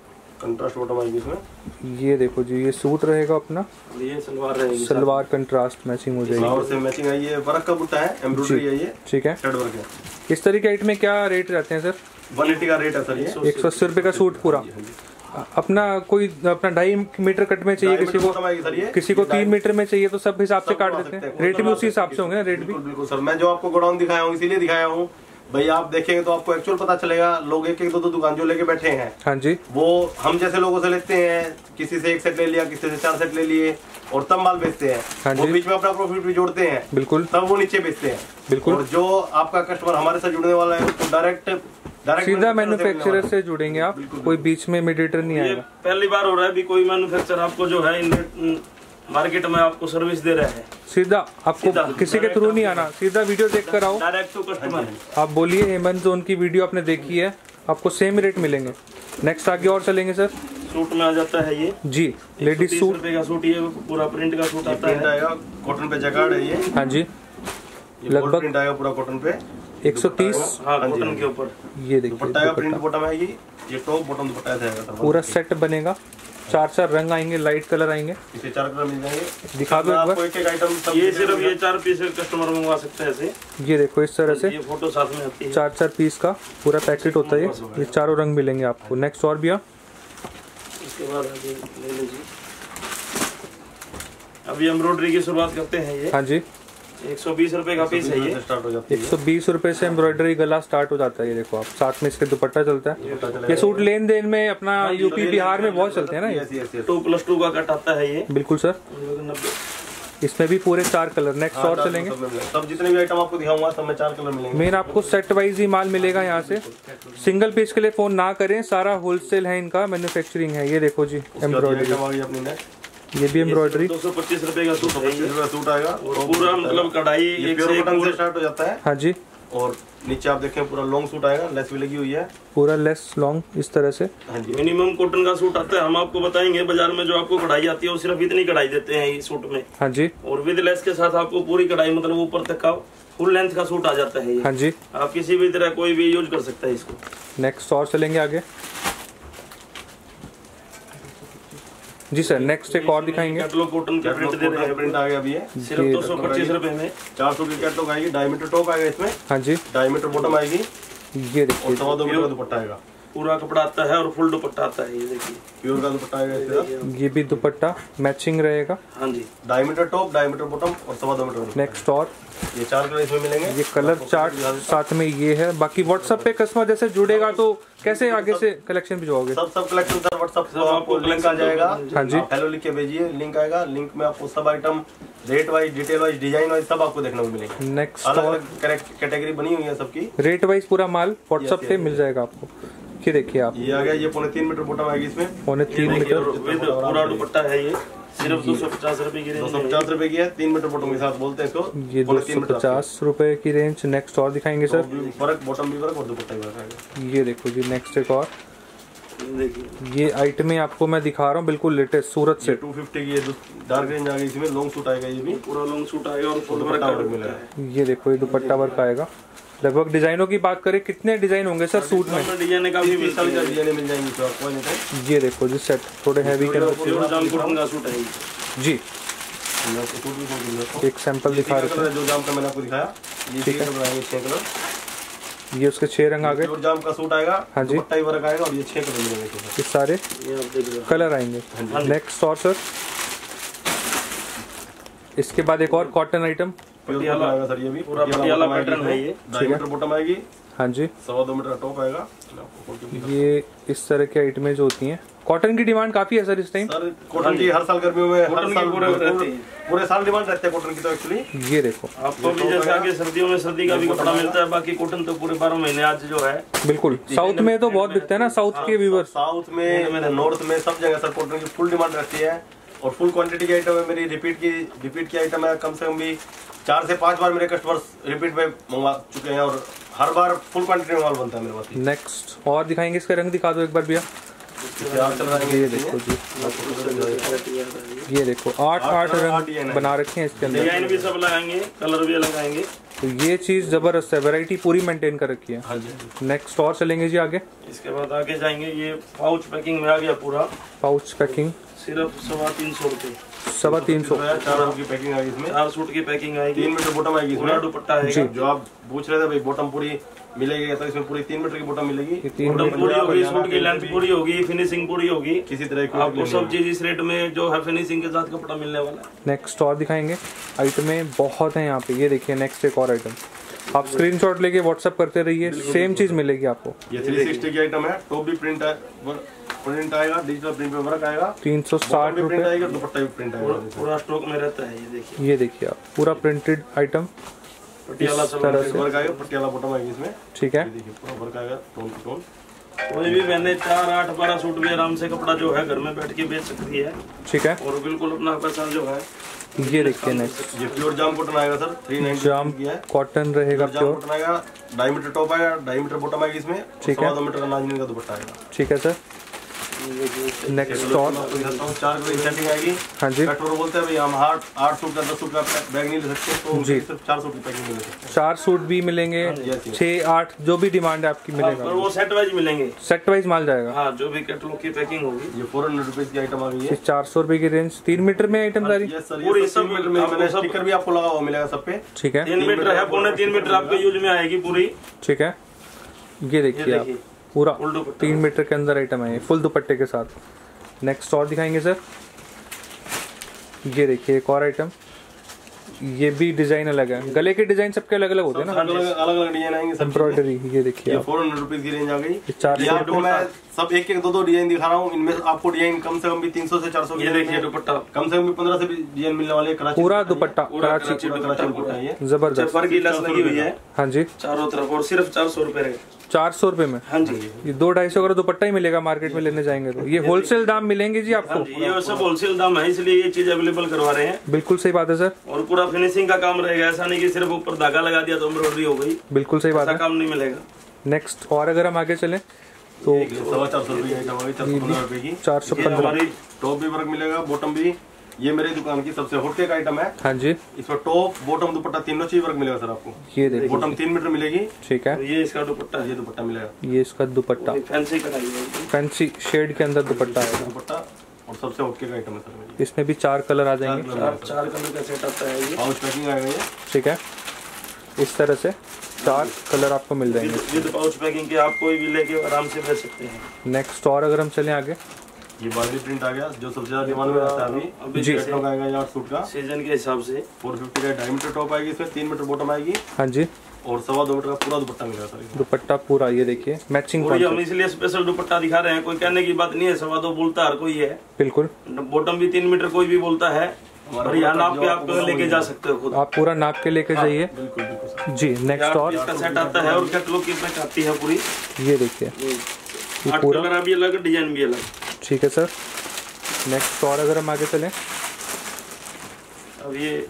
कंट्रास्ट बॉटम आएगी इसमें। ये देखो जी ये सूट रहेगा अपना। और ये सलवार रहेगी सलवार कंट्रास्ट मैचिंग हो जाएगी। फ्लावर से मैचिंग आई है वर्क का बुट्टा है एम्ब्रॉयडरी है ये ठीक है। थ्रेड वर्क है। इस तरीके आइटम में क्या रेट रहते हैं सर वन का रेट है सर ये। एक सौ अस्सी रुपये का सूट पूरा। अपना कोई अपना ढाई मीटर कट में चाहिए किसी को? ये। किसी को तीन मीटर में चाहिए तो सब हिसाब से काट देते हैं। हैं, रेट भी उसी हिसाब से होंगे ना रेट भी। बिल्कुल सर मैं जो आपको गोडाउन दिखाया हूँ इसीलिए दिखाया हूँ। भाई आप देखेंगे तो आपको एक्चुअल पता चलेगा लोग एक एक दो दो दुकान जो लेके बैठे हैं। हाँ जी। वो हम जैसे लोगों से लेते हैं किसी से एक सेट ले लिया किसी से चार सेट ले लिए और तब माल बेचते हैं। हाँ वो बीच में अपना प्रॉफिट भी जोड़ते हैं। बिल्कुल। तब वो नीचे बेचते हैं। बिल्कुल। और जो आपका कस्टमर हमारे साथ जुड़ने वाला है उसको डायरेक्ट डायरेक्ट सीधा मैन्युफैक्चरर से जुड़ेंगे आप। कोई बीच में मीडिएटर नहीं आएगा। पहली बार हो रहा है भी कोई मैन्युफैक्चर आपको जो है इन मार्केट में आपको सर्विस दे रहे हैं। सीधा आपको सीधा, किसी के थ्रू नहीं आना। सीधा वीडियो देख कर आओ डायरेक्ट टू कस्टमर आप बोलिए हेमंत जोन की वीडियो आपने देखी है। आपको सेम रेट मिलेंगे। नेक्स्ट आगे और चलेंगे सर सूट में आ जाता है ये। जी लेडीज़ सूट का सूट ये पूरा प्रिंट का सूट आता है। कॉटन पे जगाड़ है ये। हाँ जी। लगभग- आएगा पूरा कॉटन पे। 130 हाँ हाँ जी, कॉटन हाँ के ऊपर। ये देखिए पूरा सेट बनेगा। चार चार रंग आएँगे लाइट कलर आएँगे। इसे चार कलर मिल जाएँगे। दिखा दो एक बार। एक आइटम ये सिर्फ़ ये चार पीस कस्टमर मंगवा सकते हैं ऐसे। ये देखो इस तरह से। ये फ़ोटो साथ में आती है। चार चार पीस का पूरा पैकेट होता है ये। ये चारों रंग मिलेंगे आपको। नेक्स्ट और भैया इसके बाद आगे ले लीजिए। अभी एम्ब्रॉयडरी की शुरुआत करते हैं ये। हाँ जी। एक सौ बीस रुपए का पीस है ये। स्टार्ट हो जाती एक सौ बीस रुपए से एम्ब्रॉयडरी गला स्टार्ट हो जाता है ये देखो आप। साथ में इसके दुपट्टा चलता है। ये सूट लेन देन में अपना यूपी बिहार में बहुत चलते हैं। ना ये। Yes yes yes two plus two का कट आता है ये। बिल्कुल सर। इसमें भी पूरे चार कलर। नेक्स्ट हाँ, और चलेंगे। सब जितने भी आइटम आपको दिखाऊँगा सब में चार कलर मिलेंगे। मेन आपको सेट वाइज ही माल मिलेगा यहाँ से। सिंगल पीस के लिए फ़ोन ना करें। सारा होलसेल है इनका। मैन्युफैक्चरिंग है। ये देखो जी एम्ब्रॉयडरी ये भी एम्ब्रॉयडरी दो सौ पच्चीस रुपए का सूट आएगा। और पूरा मतलब कढ़ाई ये एक से एक से स्टार्ट हो जाता है। हाँ जी। और नीचे आप देखें पूरा लॉन्ग सूट आएगा लेस भी लगी हुई है। पूरा लेस लॉन्ग इस तरह से। हाँ जी। मिनिमम कॉटन का सूट आता है हम आपको बताएँगे बाज़ार में जो आपको कढ़ाई आती है वो सिर्फ़ इतनी कढ़ाई देते हैं इस सूट में। हाँ जी। और विद लेस के साथ आपको पूरी कढ़ाई मतलब ऊपर तक का फुल लेंथ का सूट आ जाता है हाँ जी। आप किसी भी तरह कोई भी यूज़ कर सकता है इसको। नेक्स्ट और चलेंगे आगे। जी सर नेक्स्ट एक और दिखाएँगे। कैटलॉग कॉटन के प्रिंट दे रहे हैं। प्रिंट आ गया अभी है। सिर्फ़ दो सौ पच्चीस रुपए में चार सौ की कैटलॉग आएगी डायमीटर टॉप आएगा इसमें। हाँ जी। डायमीटर बॉटम आएगी। ये और देखिए सवा दो मीटर का दुपट्टा आएगा। पूरा कपड़ा आता है और फुल दुपट्टा आता है ये देखिए। प्योर का दुपट्टा आएगा ये भी दुपट्टा मैचिंग रहेगा। हाँ जी। डायमीटर टॉप डायमीटर बॉटम और सवा दो मीटर नेक्स्ट और। ये चार कलर इसमें मिलेंगे। ये कलर चार्ट साथ में ये है। बाकी व्हाट्सएप पे कस्टमर जैसे जुड़ेगा तो कैसे आगे से कलेक्शन भिजवाओगे? सब सब कलेक्शन सर व्हाट्सएप आपको आपको लिंक आ जाएगा। हाँ जी। हेलो लिख के भेजिए लिंक आएगा। लिंक में आपको सब item rate wise detail wise design wise सब आपको देखने को मिलेगा। नेक्स्ट अलग अलग कैटेगरी बनी हुई है सबकी। रेट वाइज पूरा माल व्हाट्सएप पे मिल जाएगा आपको। ये देखिए आप। ये आ गया ये पौने तीन मीटर बॉटम आएगी इसमें। पौने तीन मीटर। पूरा दुपट्टा है ये। सिर्फ़ दो सौ पचास रुपए की रेंज दो सौ पचास रुपए की है तीन मीटर बॉटम के साथ बोलते हैं इसको। ये दो सौ पचास रुपए की रेंज नेक्स्ट और दिखाएँगे तो सर फ़र्क बॉटम भी फ़र्क और दुपट्टा भी फ़र्क ये देखो जी नेक्स्ट एक और। ये आइटम आपको मैं दिखा रहा हूँ बिल्कुल लेटेस्ट सूरत से। टू फिफ्टी की डार्क रेंज आ गई इसमें लॉन्ग सूट आएगा ये भी। पूरा लॉन्ग सूट आएगा और फुल वर्क मिलेगा। है। ये देखो ये दुपट्टा वर्क आएगा। लगभग डिजाइनों की बात करें कितने डिज़ाइन होंगे सर सूट में? डिज़ाइन साल मिलती का है डिजाइने मिल जाएँगी तो आपको ये देखो जी सेट थोड़े हैवी के। सूट है जी। भी। एक सैंपल दिखा रहे है जो जाम का मैंने आपको दिखाया ये ठीक है। ये उसके छह रंग आ गए। जाम का सूट आएगा हाँ जी। वर्क आएगा और ये छह कलर मिलेंगे ये सारे ये आप देख लो। कलर आएँगे। हाँ नेक्स्ट और सर इसके बाद एक और कॉटन आइटम पटियाला। सर ये भी पूरा पटियाला पैटर्न है ये। ढाई मीटर बॉटम आएगी हाँ जी। सवा दो मीटर का टॉप आएगा ये इस तरह के आइटमें जो होती हैं। कॉटन की डिमांड काफ़ी है सर इस टाइम सर कॉटन की हर साल गर्मियों में हर साल पूरे है। पूरे साल डिमांड रहते हैं कॉटन की तो एक्चुअली ये देखो। आपको भी जैसे आगे सर्दियों में सर्दी का भी कपड़ा मिलता है बाकी कॉटन तो पूरे बारह महीने आज जो है। बिल्कुल। साउथ में तो बहुत बिकता है ना साउथ के व्यूवर्स साउथ में नॉर्थ में सब जगह सर कॉटन की फुल डिमांड रहती है। और फुल क्वांटिटी की आइटम है मेरी। रिपीट की रिपीट की आइटम है। कम से कम भी चार से पाँच बार मेरे कस्टमर्स रिपीट में मंगवा चुके हैं और हर बार फुल क्वांटिटी में माल बनता है मेरे पास। नेक्स्ट और दिखाएँगे इसका रंग दिखा दो एक बार भैया। यार चल रहा है। ये देखो जी। ये देखो आठ आठ रंग बना रखे हैं इसके अंदर। डिज़ाइन भी सब लगाएँगे कलर भी लगाएँगे। तो ये चीज़ ज़बरदस्त है वैरायटी पूरी मेंटेन कर रखी है। हाँ नेक्स्ट और चलेंगे जी आगे। इसके बाद आगे जाएँगे ये पाउच पैकिंग में आ गया पूरा। पाउच पैकिंग सिर्फ़ सवा तीन सौ रुपए सवा तीन सौ। चार की पैकिंग आएगी इसमें। चार सूट की पैकिंग आएगी। तीन मीटर बॉटम आएगी इसमें। दुपट्टा आएगा। जो। आप पूछ रहे थे भाई बॉटम पूरी मिलेगी तो इसमें पूरी तीन मीटर की बॉटम मिलेगी। बॉटम पूरी होगी सूट की लेंथ पूरी होगी फिनिशिंग पूरी होगी। किसी तरह की आपको सब चीज़ इस रेट में जो है फिनिशिंग के साथ कपड़ा मिलने वाला है। नेक्स्ट और दिखाएँगे। आइटमें बहुत हैं यहाँ पे। ये देखिए नेक्स्ट एक और आइटम आप स्क्रीनशॉट लेके व्हाट्सअप करते रहिए सेम चीज़ मिलेगी आपको। ये थ्री सिक्सटी की आइटम है टॉप भी प्रिंट प्रिंट आएगा डिजिटल प्रिंट पे वर्क आएगा। तीन सौ साठ प्रिंट आएगा दुपट्टा भी प्रिंट आएगा पूरा स्टॉक में रहता है ये देखिए। ये देखिए आप पूरा प्रिंटेड आइटम पटियाला वर्क आएगा पटियाला बॉटम आएगी इसमें। ठीक है। देखिए पूरा वर्क आएगा टोन की टोन कोई भी बहने चार आठ बारह सूट भी आराम से कपड़ा जो है घर में बैठ के बेच सकती है। ठीक है। और बिल्कुल अपना पैसा जो है ये देखिए नेक्स्ट ये प्योर जाम कॉटन आएगा sir three ninety jam cotton रहेगा प्योर कॉटन आएगा ढाई मीटर टॉप आएगा ढाई मीटर बॉटम आएगी इसमें। ठीक है। दो मीटर का दुपट्टा आएगा। ठीक है सर नेक्स्ट हूँ, चार कलर की सेटिंग आएगी हाँ जी। कस्टमर बोलते हैं भाई हम आठ आठ सूट का दस सूट का बैग नहीं ले सकते तो जी। सिर्फ़ चार सूट की पैकिंग में सकते। चार सूट भी मिलेंगे yes, yes। छः आठ जो भी डिमांड है आपकी और मिलेगा वो सेट वाइज मिलेंगे। सेट वाइज माल जाएगा। हाँ जो भी कैटलॉग की पैकिंग होगी। ये फोर हंड्रेड रुपीज़ की आइटम आ गई है। चार सौ रुपए की रेंज तीन मीटर में आइटम सारी यस सर पूरी सब सब मीटर में मैंने स्टिकर भी आपको लगा हुआ मिलेगा सब पे। ठीक है। तीन मीटर है पौने तीन मीटर आपके यूज़ में आएगी पूरी। ठीक है। ये देखिए आप। देखिए। पूरा तीन मीटर के अंदर आइटम है ये, फुल दुपट्टे के साथ। नेक्स्ट और दिखाएँगे सर ये देखिए एक और आइटम ये भी डिज़ाइन अलग है। गले के डिज़ाइन सबके अलग अलग होते हैं ना? अलग अलग डिज़ाइन आएँगे सब एम्ब्रॉयडरी ये देखिए ये फोर हंड्रेड रुपीज़ की रेंज आ गई। चार आपको मैं सब एक एक दो दो डिज़ाइन दिखा रहा हूँ। इनमें आपको डिज़ाइन कम से कम भी तीन सौ से चार सौ ये देखिए दुपट्टा। कम से कम भी पंद्रह से भी डिज़ाइन मिलने वाले कराची पूरा दुपट्टा कराची। है ज़बरदस्त। चपर की लस लगी हुई है। हाँ जी। चारों तरफ़ और सिर्फ़ चार सौ रुपए रहेगा चार सौ रुपए में? हाँ जी। ये दो ढाई सौ का दुपट्टा ही मिलेगा मार्केट में लेने जाएँगे तो। ये होलसेल दाम मिलेंगे जी हाँ आपको जी ये सब होलसेल दाम है इसलिए ये चीज़ अवेलेबल करवा रहे हैं। बिल्कुल सही बात है सर। और पूरा फिनिशिंग का काम रहेगा ऐसा नहीं की सिर्फ़ ऊपर धागा लगा दिया तो एम्ब्रॉयडरी हो गई। बिल्कुल सही बात है। काम नहीं मिलेगा। नेक्स्ट और अगर हम आगे चले तो सवा चार सौ गई चार सौ पंद्रह टॉप भी वर्क मिलेगा बॉटम भी। ये मेरी दुकान की सबसे हॉट केक आइटम है। हाँ जी। इसमें टॉप बॉटम दुपट्टा तीनों चीज़ वर्क मिलेगा सर आपको। ये देखिए बॉटम तीन मीटर मिलेगी। ठीक है। तो ये इसका दुपट्टा ये दुपट्टा मिलेगा। ये इसका दुपट्टा। फैंसी कढ़ाई फैंसी शेड के अंदर दुपट्टा आएगा दुपट्टा और सबसे हॉट केक आइटम है सर इसमें भी चार कलर आ जाएँगे। चार चार कलर का सेट आता है ये। पाउच पैकिंग आएगा ये ठीक है। इस तरह से चार कलर आपको मिल जाएँगे। विद पाउच पैकिंग के आप कोई भी लेके आराम से बेच सकते हैं। नेक्स्ट और अगर हम चलें आगे। ये बाजरी प्रिंट आ गया। जो सबसे ज़्यादा डिमांड में रहता है अभी अभी जी। कैटलॉग आएगा ये आठ सूट का। सीज़न के हिसाब से। फोर फिफ्टी का ढाई मीटर टॉप आएगी इसमें तीन मीटर बॉटम आएगी। हाँ जी। और सवा दो मीटर का पूरा दुपट्टा मिलेगा सर। दुपट्टा पूरा ये देखिए मैचिंग और ये हम इसलिए स्पेशल दुपट्टा दिखा रहे हैं कोई कहने की बात नहीं है सवा दो बोलता हर कोई है। बिल्कुल। बॉटम भी तीन मीटर कोई भी बोलता है और यहाँ नाप के आप लेके जा सकते हो खुद। आप पूरा नाप के लेके जाइए। बिल्कुल बिल्कुल जी नेक्स्ट और। इसका सेट आता है और कैटलॉग की पैक आती है पूरी। ये देखिए। ये पूरा। कलर भी अलग डिज़ाइन भी अलग। ठीक है सर नेक्स्ट और अगर हम आगे चलें? अब ये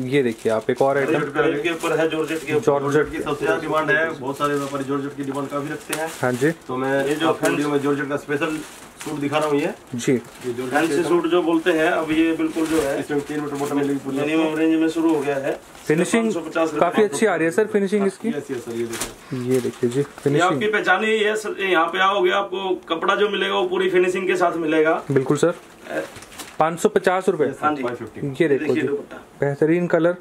ये देखिए आप एक और आइटम के ऊपर है जॉर्जेट के ऊपर। जॉर्जेट की सबसे ज़्यादा डिमांड है। बहुत सारे व्यापारी जॉर्जेट की डिमांड काफ़ी रखते हैं। हाँ जी। तो मैं ये जो वीडियो में जॉर्जेट का स्पेशल सूट दिखा रहा हूँ ये। जी। फैंसी सूट जो बोलते हैं अब ये बिल्कुल जो है इसमें तीन मीटर बॉटम मिलेगी पूरी मिनिमम रेंज में शुरू हो गया है। फिनिशिंग काफ़ी अच्छी आ रही है सर फिनिशिंग इसकी? यस यस सर ये देखो ये देखिए जी फिनिशिंग आपकी पहचान ही है सर यहाँ पे आओगे आपको कपड़ा जो मिलेगा वो पूरी फिनिशिंग के साथ मिलेगा। बिल्कुल सर। पाँच सौ पचास रुपए। हाँ जी। 550 ये देखो जी बेहतरीन कलर।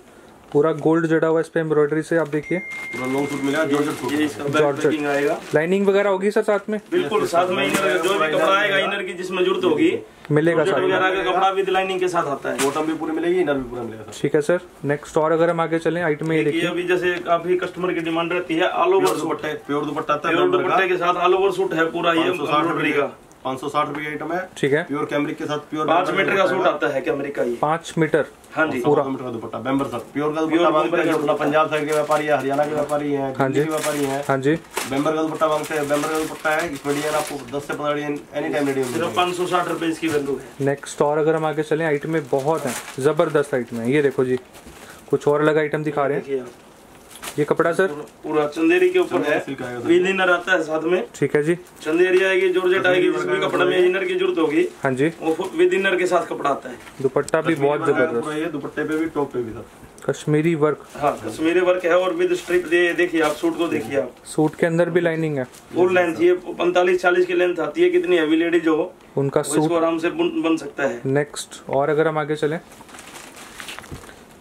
पूरा गोल्ड जड़ा हुआ है इस पे एम्ब्रॉयडरी से आप देखिए। पूरा लॉन्ग सूट मिलेगा जॉर्जेट लाइनिंग वगैरह होगी सर साथ में? बिल्कुल साथ में इनर जो भी कपड़ा आएगा इनर की जिसमें ज़रूरत होगी मिलेगा में। वगैरह का कपड़ा विद लाइनिंग के साथ आता है। बॉटम भी पूरी मिलेगी इनर भी पूरा मिलेगा ठीक है सर नेक्स्ट और अगर हम आगे चलें आइटम ये देखिए अभी जैसे काफ़ी कस्टमर की डिमांड रहती है ऑल ओवर सूट दुपट्टे प्योर दुपट्टा आता है प्योर दुपट्टे के साथ ऑल ओवर सूट है पूरा ये एम्ब्रॉयडरी का। पाँच सौ साठ रुपए का आइटम है। ठीक है। प्योर कैमरिक के साथ प्योर पाँच मीटर का सूट आता है कैमरे का ये। पाँच मीटर? हाँ जी। पूरा मीटर का दुपट्टा बेम्बर सर प्योर का दुपट्टा मांगते हैं अपना पंजाब साइड के व्यापारी है हरियाणा के व्यापारी है हाँ दिल्ली जी। के व्यापारी है। हाँ जी। बेम्बर का दुपट्टा मांगते हैं बेम्बर का दुपट्टा है इसमें डिज़ाइन आपको दस से पंद्रह डिज़ाइन एनी टाइम रेडी सिर्फ़ पाँच सौ साठ रुपए इसकी वैल्यू है। नेक्स्ट और अगर हम आगे चले आइटमें बहुत हैं ज़बरदस्त आइटम है। ये देखो जी कुछ और अलग आइटम दिखा रहे हैं। ये कपड़ा सर? पूरा चंदेरी के ऊपर है। विद इनर आता है साथ में। ठीक है जी। चंदेरी आएगी जॉर्जेट आएगी जिसमें कपड़ा में इनर की ज़रूरत होगी। हाँ जी। वो विद इनर के साथ कपड़ा आता है। दुपट्टा भी बहुत ज़बरदस्त। ये दुपट्टे पे भी टॉप पे भी कश्मीरी वर्क। हाँ कश्मीरी वर्क है और विद स्ट्रिप ये देखिए आप सूट को देखिए आप। सूट के अंदर भी लाइनिंग है। फुल लेंथ ये पैंतालीस चालीस की लेंथ आती है कितनी हैवी लेडीज़ हो उनका सूट आराम से बुन- बन सकता है। नेक्स्ट और अगर हम आगे चलें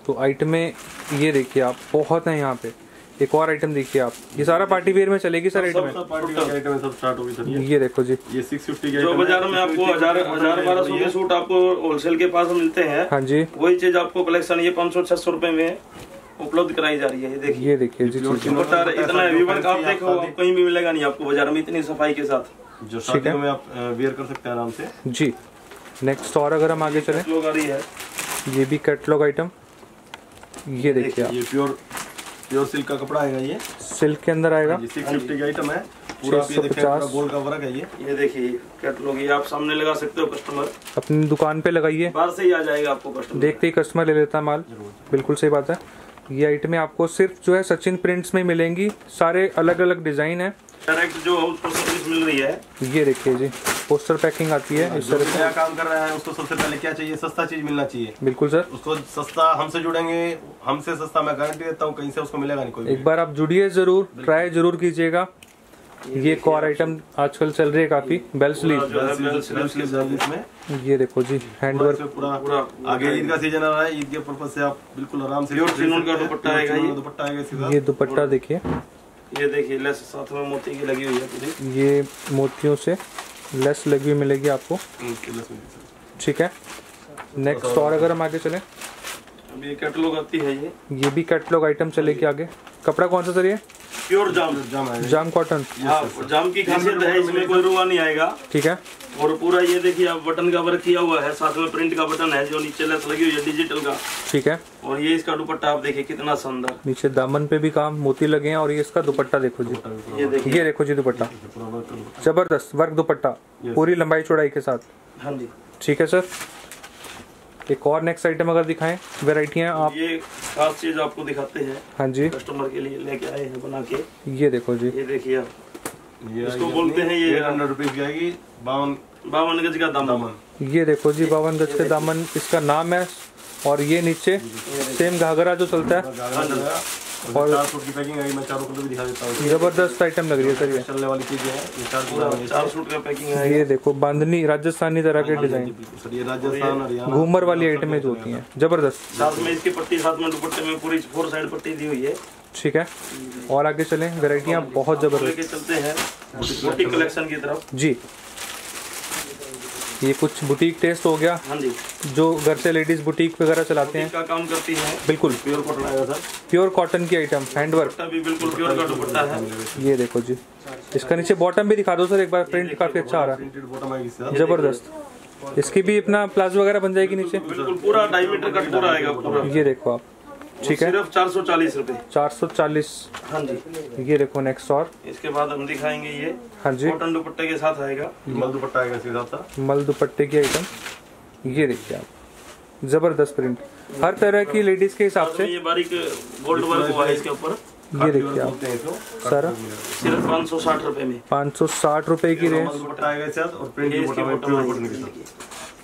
तो आइटम में ये देखिए आप बहुत है यहाँ पे। एक और आइटम देखिए आप। ये सारा पार्टी वेयर में चलेगी सर आइटम सब पार्टी का आइटम है सब स्टार्ट होगी सर ये। देखो जी। ये 650 के जो बाज़ार में आपको हज़ार हज़ार बारह सौ के सूट आपको होलसेल के पास मिलते हैं। हाँ जी। वही चीज़ आपको कलेक्शन ये पाँच सौ छह सौ रुपए में उपलब्ध कराई जा रही है ये देखिए। ये देखिए जी चीज़। इतना हैवी वर्क आप देखो कहीं भी मिलेगा नहीं आपको बाज़ार में इतनी सफ़ाई के साथ। जो शादियों में आप वेयर कर सकते हैं आराम से। जी। नेक्स्ट और अगर हम आगे चले आ रही है। ये भी कैटलॉग आइटम ये देखिए आप। ये प्योर प्योर सिल्क का कपड़ा आएगा ये। सिल्क के अंदर आएगा। 650 का आइटम है। पूरा ये देखें 650 पूरा गोल का वर्क है ये। ये देखिए कैटलॉग ये आप सामने लगा सकते हो कस्टमर अपनी दुकान पे लगाइए। बाहर से ही आ जाएगा आपको कस्टमर देखते ही कस्टमर ले लेता है माल। बिल्कुल सही बात है। ये आइटमें आपको सिर्फ़ जो है सचिन प्रिंट्स में मिलेंगी। सारे अलग अलग डिज़ाइन है। डायरेक्ट जो हाउस पर सर्विस मिल रही है। ये देखिए जी पोस्टर पैकिंग आती है इस तरह से। नया काम कर रहा है उसको सबसे पहले क्या चाहिए? सस्ता चीज़ मिलना चाहिए। बिल्कुल सर। उसको सस्ता हमसे जुड़ेंगे हमसे सस्ता मैं गारंटी देता हूँ कहीं से उसको मिलेगा नहीं कोई एक बार आप जुड़िए ज़रूर ट्राई ज़रूर कीजिएगा। ये एक और आइटम आजकल चल रही है काफ़ी बेल स्लीव है है ये देखो जी हैंड पूरा वर्क पूरा पूरा आगे ईद का सीज़न आ रहा है ईद के पर्पज से आप बिल्कुल आराम से दुपट्टा आएगा ये। दुपट्टा देखिए। ये देखिए लेस साथ में मोती की लगी हुई है पूरी। ये मोतियों से लेस लगी हुई मिलेगी आपको. ठीक है। नेक्स्ट और अगर हम आगे चले। अब ये कैटलॉग आती है ये। ये भी कैटलॉग आइटम चलेगी आगे। कपड़ा कौन सा सर ये? प्योर जाम। जाम आएगा जाम कॉटन हाँ जाम की खासियत है इसमें कोई रुआ नहीं आएगा। ठीक है। और पूरा ये देखिए आप बटन का वर्क किया हुआ है साथ में प्रिंट का बटन है जो नीचे लेस लगी हुई है डिजिटल का। ठीक है। और ये इसका दुपट्टा आप देखिए कितना शानदार नीचे दामन पे भी काम मोती लगे हैं और ये इसका दुपट्टा देखो जी। ये देखिए। ये देखो जी दुपट्टा। ज़बरदस्त वर्क दुपट्टा। पूरी लंबाई चौड़ाई के साथ। हाँ जी। ठीक है सर एक और नेक्स्ट आइटम अगर दिखाएँ वेराइटियाँ आप ये खास चीज़ आपको दिखाते हैं। हाँ जी। कस्टमर के लिए लेके आए हैं बना के। ये देखो जी। ये देखिए आप। ये इसको बोलते हैं ये- 800 रुपीज़ की आएगी बावन बावन गज का दामन। ये देखो जी बावन गज का दामन इसका नाम है और ये नीचे सेम घाघरा जो चलता है। और चार फुट की पैकिंग आई मैं चारों कलर भी दिखा देता हूँ। ज़बरदस्त आइटम लग रही है सर ये। चलने वाली चीज़ें हैं ये चार सूट का पैकिंग है। ये देखो बांधनी राजस्थानी तरह के डिज़ाइन सर ये राजस्थान हरियाणा घूमर वाली आइटमें जो होती हैं। ज़बरदस्त। साथ में इसकी पट्टी साथ में दुपट्टे में पूरी फोर साइड पट्टी दी हुई है। ठीक है। और आगे चलें वेराइटियाँ बहुत ज़बरदस्त। चलते हैं कलेक्शन की तरफ़। जी। ये कुछ बुटीक टेस्ट हो गया। हाँ जी। जो घर से लेडीज़ बुटीक वगैरह चलाते हैं। का काम करती है। बिल्कुल। प्योर कॉटन आएगा सर प्योर कॉटन की आइटम हैंडवर्क भी बिल्कुल प्योर का दुपट्टा है। ये देखो जी। इसका नीचे बॉटम भी दिखा दो सर एक बार प्रिंट काफ़ी अच्छा आ रहा है। ज़बरदस्त। इसकी भी अपना प्लाजो वगैरह बन जाएगी नीचे। बिल्कुल पूरा ढाई मीटर कट पूरा आएगा ये देखो आप। ठीक है। सिर्फ़ चार सौ चालीस रूपए। 440 हाँ जी। ये देखो नेक्स्ट और। इसके बाद हम दिखाएँगे ये। हाँ जी। कॉटन दुपट्टे के साथ आएगा। मल दुपट्टा आएगा साथ सर मल दुपट्टे की आइटम ये देखिए आप। ज़बरदस्त प्रिंट हर तरह की लेडीज़ के हिसाब से। ये बारीक गोल्ड वर्क हुआ है इसके ऊपर। ये देखिए आप। सारा। सिर्फ़ पाँच सौ साठ रूपए में। पाँच सौ साठ रूपए की रेंज आएगा और प्रिंट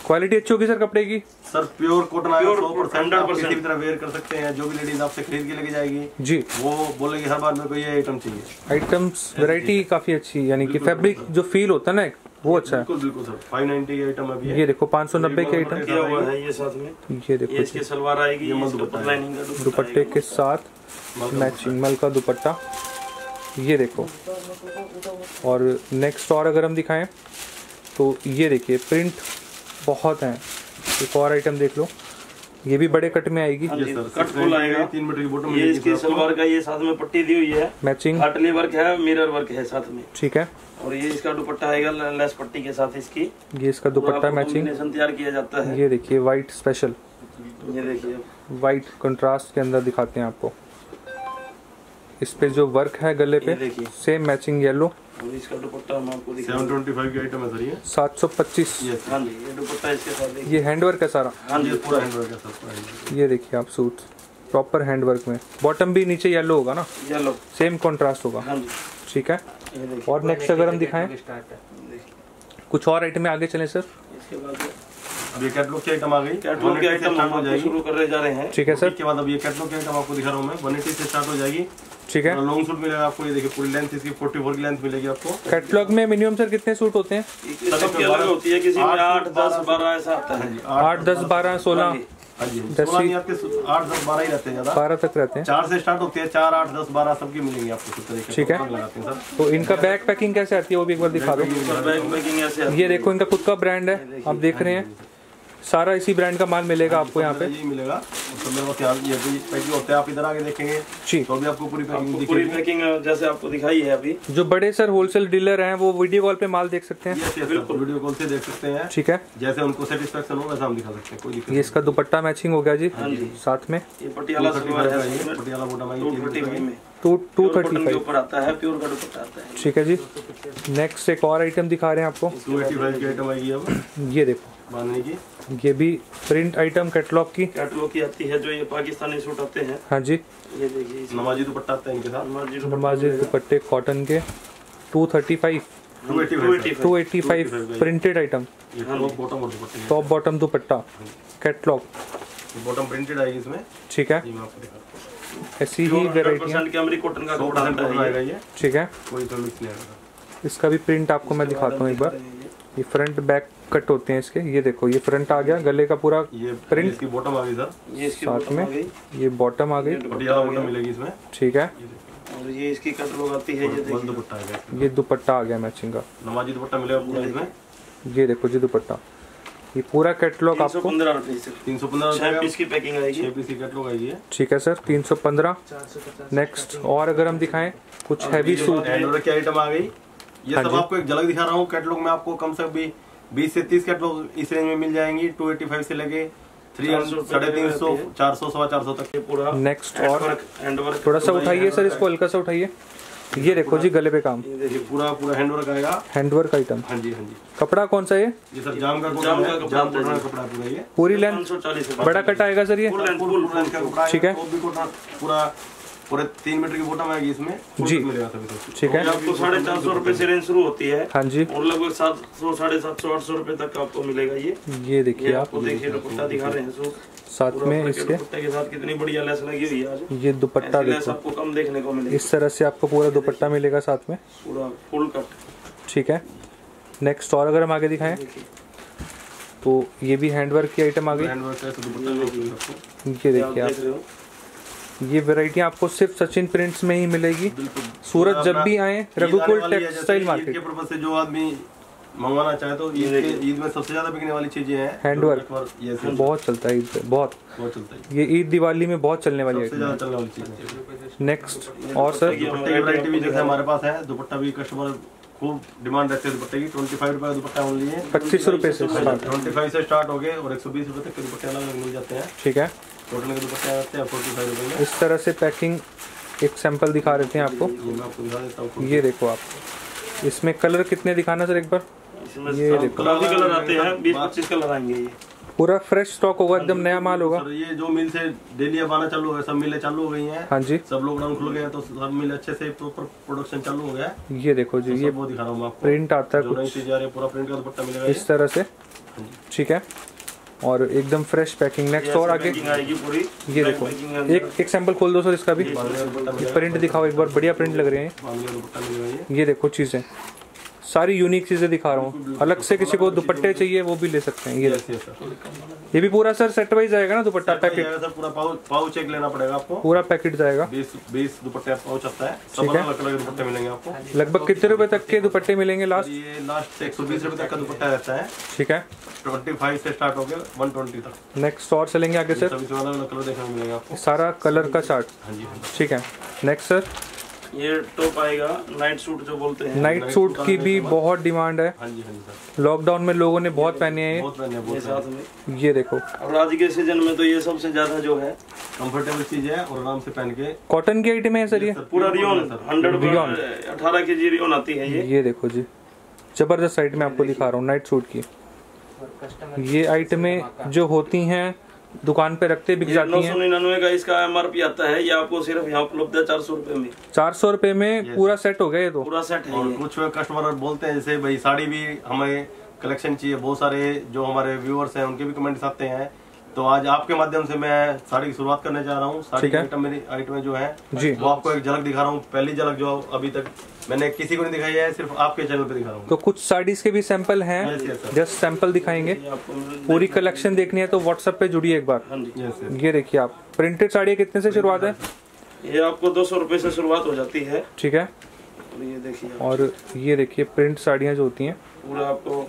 के क्वालिटी अच्छी होगी सर कपड़े की? सर प्योर कॉटन आएगा सौ परसेंट आप किसी भी तरह वेयर कर सकते हैं जो भी लेडीज़ आपसे खरीद के लेके जाएगी जी। वो बोलेगी हर बार मेरे को ये आइटम चाहिए। आइटम्स वैरायटी काफ़ी अच्छी यानी कि फैब्रिक जो फील होता है ना एक, वो अच्छा है। बिल्कुल बिल्कुल सर फाइव नाइनटी आइटम अभी ये देखो पाँच सौ नब्बे के आइटम किया हुआ है। ये साथ में। ये देखो सलवार आएगी ये का दुपट्टे के साथ मैचिंग मल का दुपट्टा। ये देखो। और नेक्स्ट और अगर हम दिखाएँ तो ये देखिए प्रिंट बहुत हैं। एक और आइटम देख लो। ये भी बड़े कट में आएगी। हाँ ये जी, सर कट फुल आएगा। तीन मीटर की बॉटम ये इसकी सलवार का ये साथ में पट्टी दी हुई है। मैचिंग हाटली वर्क है मिरर वर्क है साथ में। ठीक है। और ये इसका दुपट्टा आएगा लेस पट्टी के साथ इसकी। ये इसका दुपट्टा मैचिंग तैयार किया जाता है। ये देखिए वाइट स्पेशल ये देखिए। व्हाइट कंट्रास्ट के अंदर दिखाते हैं आपको। इस पे जो वर्क है गले पे सेम मैचिंग येलो और इसका दुपट्टा हम आपको सेवन ट्वेंटी फाइव की आइटम है सर ये। 725 ये हाँ जी ये दुपट्टा इसके साथ ये हैंडवर्क है सारा? हाँ ये जी पूरा। हैंडवर्क है सर ये देखिए आप सूट प्रॉपर हैंडवर्क में। बॉटम भी नीचे येलो होगा ना? येलो सेम कॉन्ट्रास्ट होगा। हाँ जी। ठीक है? और नेक्स्ट अगर हम दिखाएँ? कुछ और आइटम में आगे चले सर इसके बाद अब ये कैटलॉग की आइटम आ गई? कैटलॉग के 180 से आइटम हम हो आपको जाएगी। शुरू करने जा रहे हैं? ठीक है सर उसके बाद अब ये कैटलॉग की आइटम आपको दिखा रहा हूँ मैं। वन से स्टार्ट हो जाएगी। ठीक है। लॉन्ग सूट मिलेगा आपको ये देखिए पूरी लेंथ इसकी 44 की लेंथ मिलेगी आपको। कैटलॉग में मिनिमम सर कितने सूट होते हैं? होती है किसी में आठ, दस बारह, ऐसा आता है। आठ दस बारह सोलह। हाँ जी। दस सोलह नहीं आपके आठ दस बारह ही रहते हैं ज़्यादा। बारह तक रहते हैं। चार से स्टार्ट होती है चार आठ दस बारह सबकी मिलेंगी आपको ठीक है। से लगाते हैं सर तो इनका बैग पैकिंग कैसे आती है वो भी एक बार दिखा दो। बैग पैकिंग ऐसे आती ये देखो इनका खुद का ब्रांड है। आप देख रहे हैं। सारा इसी ब्रांड का माल मिलेगा आपको यहाँ पे। मिलेगा। और सब मेरे पास यहाँ ये भी पैकिंग होते हैं आप इधर आगे देखेंगे जी। तो अभी आपको पूरी पैकिंग पूरी पैकिंग जैसे आपको दिखाई है अभी। जो बड़े सर होलसेल डीलर हैं वो वीडियो कॉल पे माल देख सकते हैं। यस यस बिल्कुल। वीडियो कॉल से देख सकते हैं। ठीक है। जैसे उनको सेटिस्फेक्शन हो वैसा हम दिखा सकते हैं कोई ये इसका दुपट्टा मैचिंग हो गया जी साथ में। पटियाला सलवार है पटियाला टू फाइव में टू टू थर्टी फाइव ऊपर आता है प्योर का दुपट्टा आता है। ठीक है जी। नेक्स्ट एक और आइटम दिखा रहे हैं आपको। टू एटी फाइव की आइटम आएगी अब। ये देखो। बांधने की। ये भी प्रिंट आइटम कैटलॉग की। कैटलॉग की आती है जो ये पाकिस्तानी सूट आते हैं। हाँ जी। ये देखिए नमाजी दुपट्टा आता है इनके साथ। नमाजी दुपट्टे कॉटन के। 235 two eighty 285 five 285 printed item top bottom दुपट्टे। Top bottom dupatta. Catalogue bottom printed आएगी इसमें। ठीक है। ऐसी ही अमरी कॉटन का है ठीक है। कोई तो मिक्स नहीं आएगा। इसका भी प्रिंट आपको मैं दिखाता हूँ एक बार। ये फ्रंट बैक कट होते हैं इसके। ये देखो ये फ्रंट आ गया गले का पूरा ये Print? इसकी बॉटम आ गई सर ये इसकी साथ में। ये बॉटम आ गई। मिलेगी इसमें। ठीक है। और ये इसकी कैटलॉग आती है ये देखिए। दुपट्टा। ये दुपट्टा आ गया मैचिंग का। नमाजी दुपट्टा मिलेगा पूरा इसमें? ये देखो जी दुपट्टा। ये पूरा कैटलॉग सौ आपको पंद्रह से। तीन सौ पंद्रह पीस की पैकिंग आएगी। पीस की कैटलॉग आएगी ये। ठीक है सर 315 नेक्स्ट और अगर हम दिखाएँ कुछ हैवी सूट हैंडवर्क की आइटम आ गई। ये हाँ सब आपको एक झलक दिखा रहा हूँ। कैटलॉग में आपको कम से कम भी बीस से तीस कैटलॉग इस रेंज में मिल जाएँगी। टू एटी फाइव से लेके थ्री 400 साढ़े तीन सौ चार सौ सवा चार सौ तक। पूरा नेक्स्ट और थोड़ा सा उठाइए सर इसको हल्का सा उठाइए। ये देखो जी गले पे काम। ये देखिए पूरा पूरा हैंडवर्क आएगा। हैंडवर्क आइटम हाँ जी हाँ जी। कपड़ा कौन सा है ये? ये सर जाम का जाम का कपड़ा जाम का कपड़ा। पूरा ये। पूरी लेंथ बड़ा कट आएगा सर ये? Full length full full full का कपड़ा ठीक है। पूरा पूरे तीन मीटर की बॉटम आएगी इसमें जी। मिलेगा सभी ठीक है। ये आपको साढ़े चार सौ रुपए से रेंज शुरू होती है। हाँ जी। और लगभग सात सौ साढ़े सात सौ आठ सौ रुपए तक आपको मिलेगा ये। ये देखिए आप देखिए दुपट्टा दिखा रहे हैं साथ में इसके। के साथ कितनी बढ़िया लेस लगी हुई है आज। ये दुपट्टा देखो। आपको कम देखने को मिलेगी। इस तरह से आपको पूरा दुपट्टा मिलेगा साथ में। पूरा फुल कट ठीक है। नेक्स्ट और अगर हम आगे दिखाएँ तो ये भी हैंडवर्क की आइटम आ गई। हैंडवर्क है तो दुपट्टा ये देखिए देख आप रहे हो। ये वैरायटी आपको सिर्फ़ सचिन प्रिंट्स में ही मिलेगी। सूरत जब भी आए रघुकुल टेक्सटाइल मार्केट के से जो आदमी मंगवाना चाहे तो ईद ईद में सबसे ज़्यादा बिकने वाली चीज़ें हैं। हैंडवर्क। बहुत चलता है ईद पे बहुत। बहुत चलता है। ये ईद दिवाली में बहुत चलने वाली सबसे आइटम ज़्यादा चलने वाली चीज़ है। नेक्स्ट और सर वैरायटी भी जैसे हमारे पास है दुपट्टा भी कस्टमर खूब डिमांड रहती है दुपट्टे की। ट्वेंटी फाइव रुपए दुपट्टा ओनली है। पच्चीस रुपए से ट्वेंटी फाइव से स्टार्ट हो गए और एक सौ बीस रुपए तक के दुपट्टे अलग अलग मिल जाते हैं। ठीक है। कॉटन के दुपट्टे आते हैं फोर्टी फाइव रुपए इस तरह से पैकिंग एक सैंपल दिखा देते हैं आपको। ये मैं आपको दिखा देता हूँ ये देखो आप। इसमें कलर कितने दिखाना सर एक बार? ये देखो। कलर आते हैं बीस पच्चीस कलर आएँगे ये। पूरा फ्रेश स्टॉक होगा एकदम नया माल होगा। सर ये जो मिल से डेली अब आना चालू हो गया सब मिले चालू हो गई हैं। हाँ जी। सब लॉकडाउन खुल गए तो सब मिल अच्छे से प्रॉपर प्रोडक्शन चालू हो गया है। ये देखो जी ये वो दिखा रहा हूँ आपको। प्रिंट आता है पूरा प्रिंट का दुपट्टा मिलेगा इस तरह से। ठीक है। और एकदम फ्रेश पैकिंग नेक्स्ट और आगे ये देखो एक एक सैंपल खोल दो सर इसका भी। प्रिंट दिखाओ एक बार बढ़िया प्रिंट लग रहे हैं। ये देखो चीज़ें। सारी यूनिक चीज़ें दिखा रहा हूँ। अलग से किसी को दुपट्टे चाहिए वो भी ले सकते हैं ये सर ये भी पूरा सर सेट वाइज आएगा ना दुपट्टा पैकेट सर पूरा पाउच पाउच एक लेना पड़ेगा आपको। पूरा पैकेट जाएगा। बीस दुपट्टे पाउच आता है। ठीक है। अलग अलग दुपट्टे मिलेंगे आपको। लगभग कितने रुपए तक के दुपट्टे मिलेंगे लास्ट ये लास्ट एक सौ बीस रुपए तक का दुपट्टा रहता है। ठीक है। ट्वेंटी फाइव से स्टार्ट हो गया वन ट्वेंटी तक। नेक्स्ट और चलेंगे आगे सर कलर देखने मिलेगा आपको। सारा कलर का चार्ट हाँ हाँ जी। ठीक है। नेक्स्ट सर ये टॉप आएगा नाइट सूट जो बोलते हैं। नाइट सूट की भी बहुत डिमांड है। हाँ जी हाँ जी लॉकडाउन में लोगों ने बहुत पहने हैं। बहुत पहने हैं, ये बहुत साथ में। ये देखो। और आज के सीज़न में तो ये सबसे ज़्यादा जो है कंफर्टेबल चीज़ है और आराम से पहन के कॉटन की आइटम है सर ये? पूरा रियोन हंड्रेड रियोन। अठारह के जी रियोन आती है ये। ये देखो जी। ज़बरदस्त साइड में आपको दिखा रहा हूँ नाइट सूट की। ये आइटमें जो होती हैं दुकान पे रखते बिक जाती है। नौ सौ निन्यानवे का इसका एमआरपी आता है ये आपको सिर्फ़ यहाँ उपलब्ध है चार सौ रुपये में। चार सौ रूपए में पूरा सेट हो गया ये तो। पूरा सेट है और कुछ कस्टमर बोलते हैं जैसे भाई साड़ी भी हमें कलेक्शन चाहिए बहुत सारे जो हमारे व्यूअर्स हैं उनके भी कमेंट्स आते हैं। तो आज आपके माध्यम से मैं साड़ी की शुरुआत करने जा रहा हूँ। साड़ी। आइटम मेरी आइटम जो है जी। वो आपको एक झलक दिखा रहा हूँ। पहली झलक जो अभी तक मैंने किसी को नहीं दिखाई है सिर्फ़ आपके चैनल पे दिखा रहा हूँ। तो कुछ साड़ीज के भी सैंपल हैं. जस्ट सैंपल दिखाएँगे। पूरी कलेक्शन देखनी है तो व्हाट्सएप पे जुड़िए एक बार। हाँ. ये देखिए आप। प्रिंटेड साड़ी कितने से शुरुआत है? ये आपको दो सौ रुपये से शुरुआत हो जाती है। ठीक है। और ये देखिए और ये देखिए प्रिंट साड़ियाँ जो होती हैं। पूरा आपको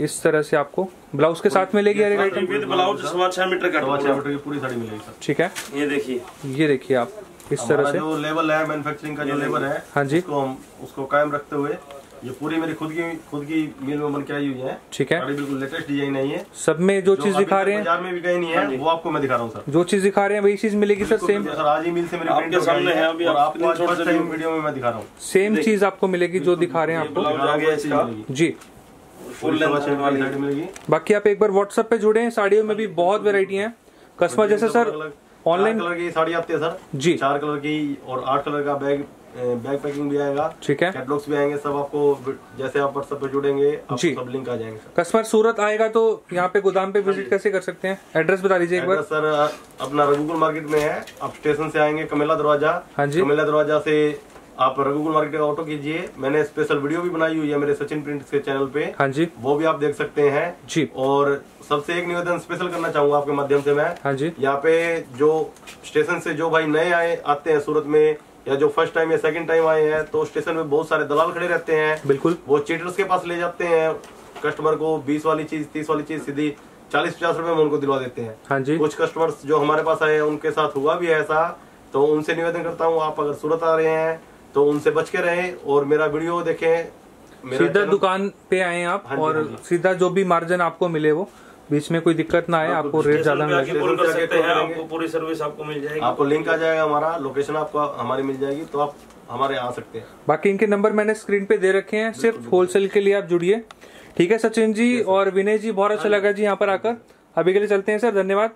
इस तरह से आपको ब्लाउज के साथ मिलेगी हर एक आइटम विद ब्लाउज सवा छह मीटर का सवा छह मीटर की पूरी साड़ी मिलेगी सर ठीक है? ये देखिए। ये देखिए आप इस तरह से। जो लेवल है मैन्युफैक्चरिंग का जो लेवल है हाँ जी। उसको हम उसको कायम रखते हुए ये पूरी मेरी खुद की खुद की मिल में बन के आई हुई है। ठीक है। बिल्कुल लेटेस्ट डिज़ाइन है ये। सब में जो जो चीज़ दिखा रहे हैं। बाज़ार में भी कहीं नहीं है वो आपको मैं दिखा रहा हूँ सर जो चीज़ दिखा रहे हैं वही चीज़ मिलेगी सर सेम सर आज ही मिल से मेरी आपके हो सामने है, अभी आपको वीडियो में मैं दिखा रहा हूँ। सेम चीज़ आपको मिलेगी जो दिखा रहे हैं आपको। ब्लाउज आ गया इसका। जी। फुल बाकी आप एक बार व्हाट्सएप पे जुड़े हैं साड़ियों में भी बहुत वेरायटी है। कस्टमर जैसे सर ऑनलाइन कलर की साड़ी आती है सर। जी। चार कलर की और आठ कलर का बैग बैग पैकिंग भी आएगा। ठीक है। कैटलॉग्स भी आएँगे सब आपको जैसे आप व्हाट्सएप पे जुड़ेंगे आपको जी। सब लिंक आ जाएँगे कस्टमर सूरत आएगा तो यहाँ पे गोदाम पे विज़िट कैसे कर सकते हैं? एड्रेस बता दीजिए एक बार। सर अपना रघुकुल मार्केट में है। आप स्टेशन से आएँगे कमेला दरवाज़ा। हाँ जी। कमेला दरवाज़ा से आप रघुकुल मार्केट का ऑटो कीजिए। मैंने स्पेशल वीडियो भी बनाई हुई है मेरे सचिन प्रिंट्स के चैनल पे। हाँ जी। वो भी आप देख सकते हैं। जी। और सबसे एक निवेदन स्पेशल करना चाहूँगा आपके माध्यम से मैं। हाँ जी। यहाँ पे जो स्टेशन से जो भाई नए आए आते हैं सूरत में या जो फ़र्स्ट टाइम या सेकंड टाइम आए हैं तो स्टेशन में बहुत सारे दलाल खड़े रहते हैं। बिल्कुल। वो चीटर्स के पास ले जाते हैं। कस्टमर को बीस वाली चीज़ तीस वाली चीज़ सीधी चालीस पचास रुपए में उनको दिलवा देते हैं। हाँ जी। कुछ कस्टमर्स जो हमारे पास आए हैं उनके साथ हुआ भी है ऐसा। तो उनसे निवेदन करता हूँ आप अगर सूरत आ रहे हैं तो उनसे बच के रहें और मेरा वीडियो देखें मेरा सीधा दुकान पे आए आप हाँ और हाँ सीधा जो भी मार्जिन आपको मिले वो बीच में कोई दिक्कत ना आए आपको रेट ज़्यादा सकते हैं आके आपको पूरी सर्विस आपको मिल जाएगी। आपको लिंक आ जाएगा हमारा लोकेशन आपको हमारी मिल जाएगी तो आप हमारे यहाँ आ सकते हैं। बाकी इनके नंबर मैंने स्क्रीन पे दे रखे हैं सिर्फ़ होलसेल के लिए आप जुड़िए। ठीक है सचिन जी और विनय जी बहुत अच्छा लगा जी यहाँ पर आकर। अभी के लिए चलते हैं सर धन्यवाद।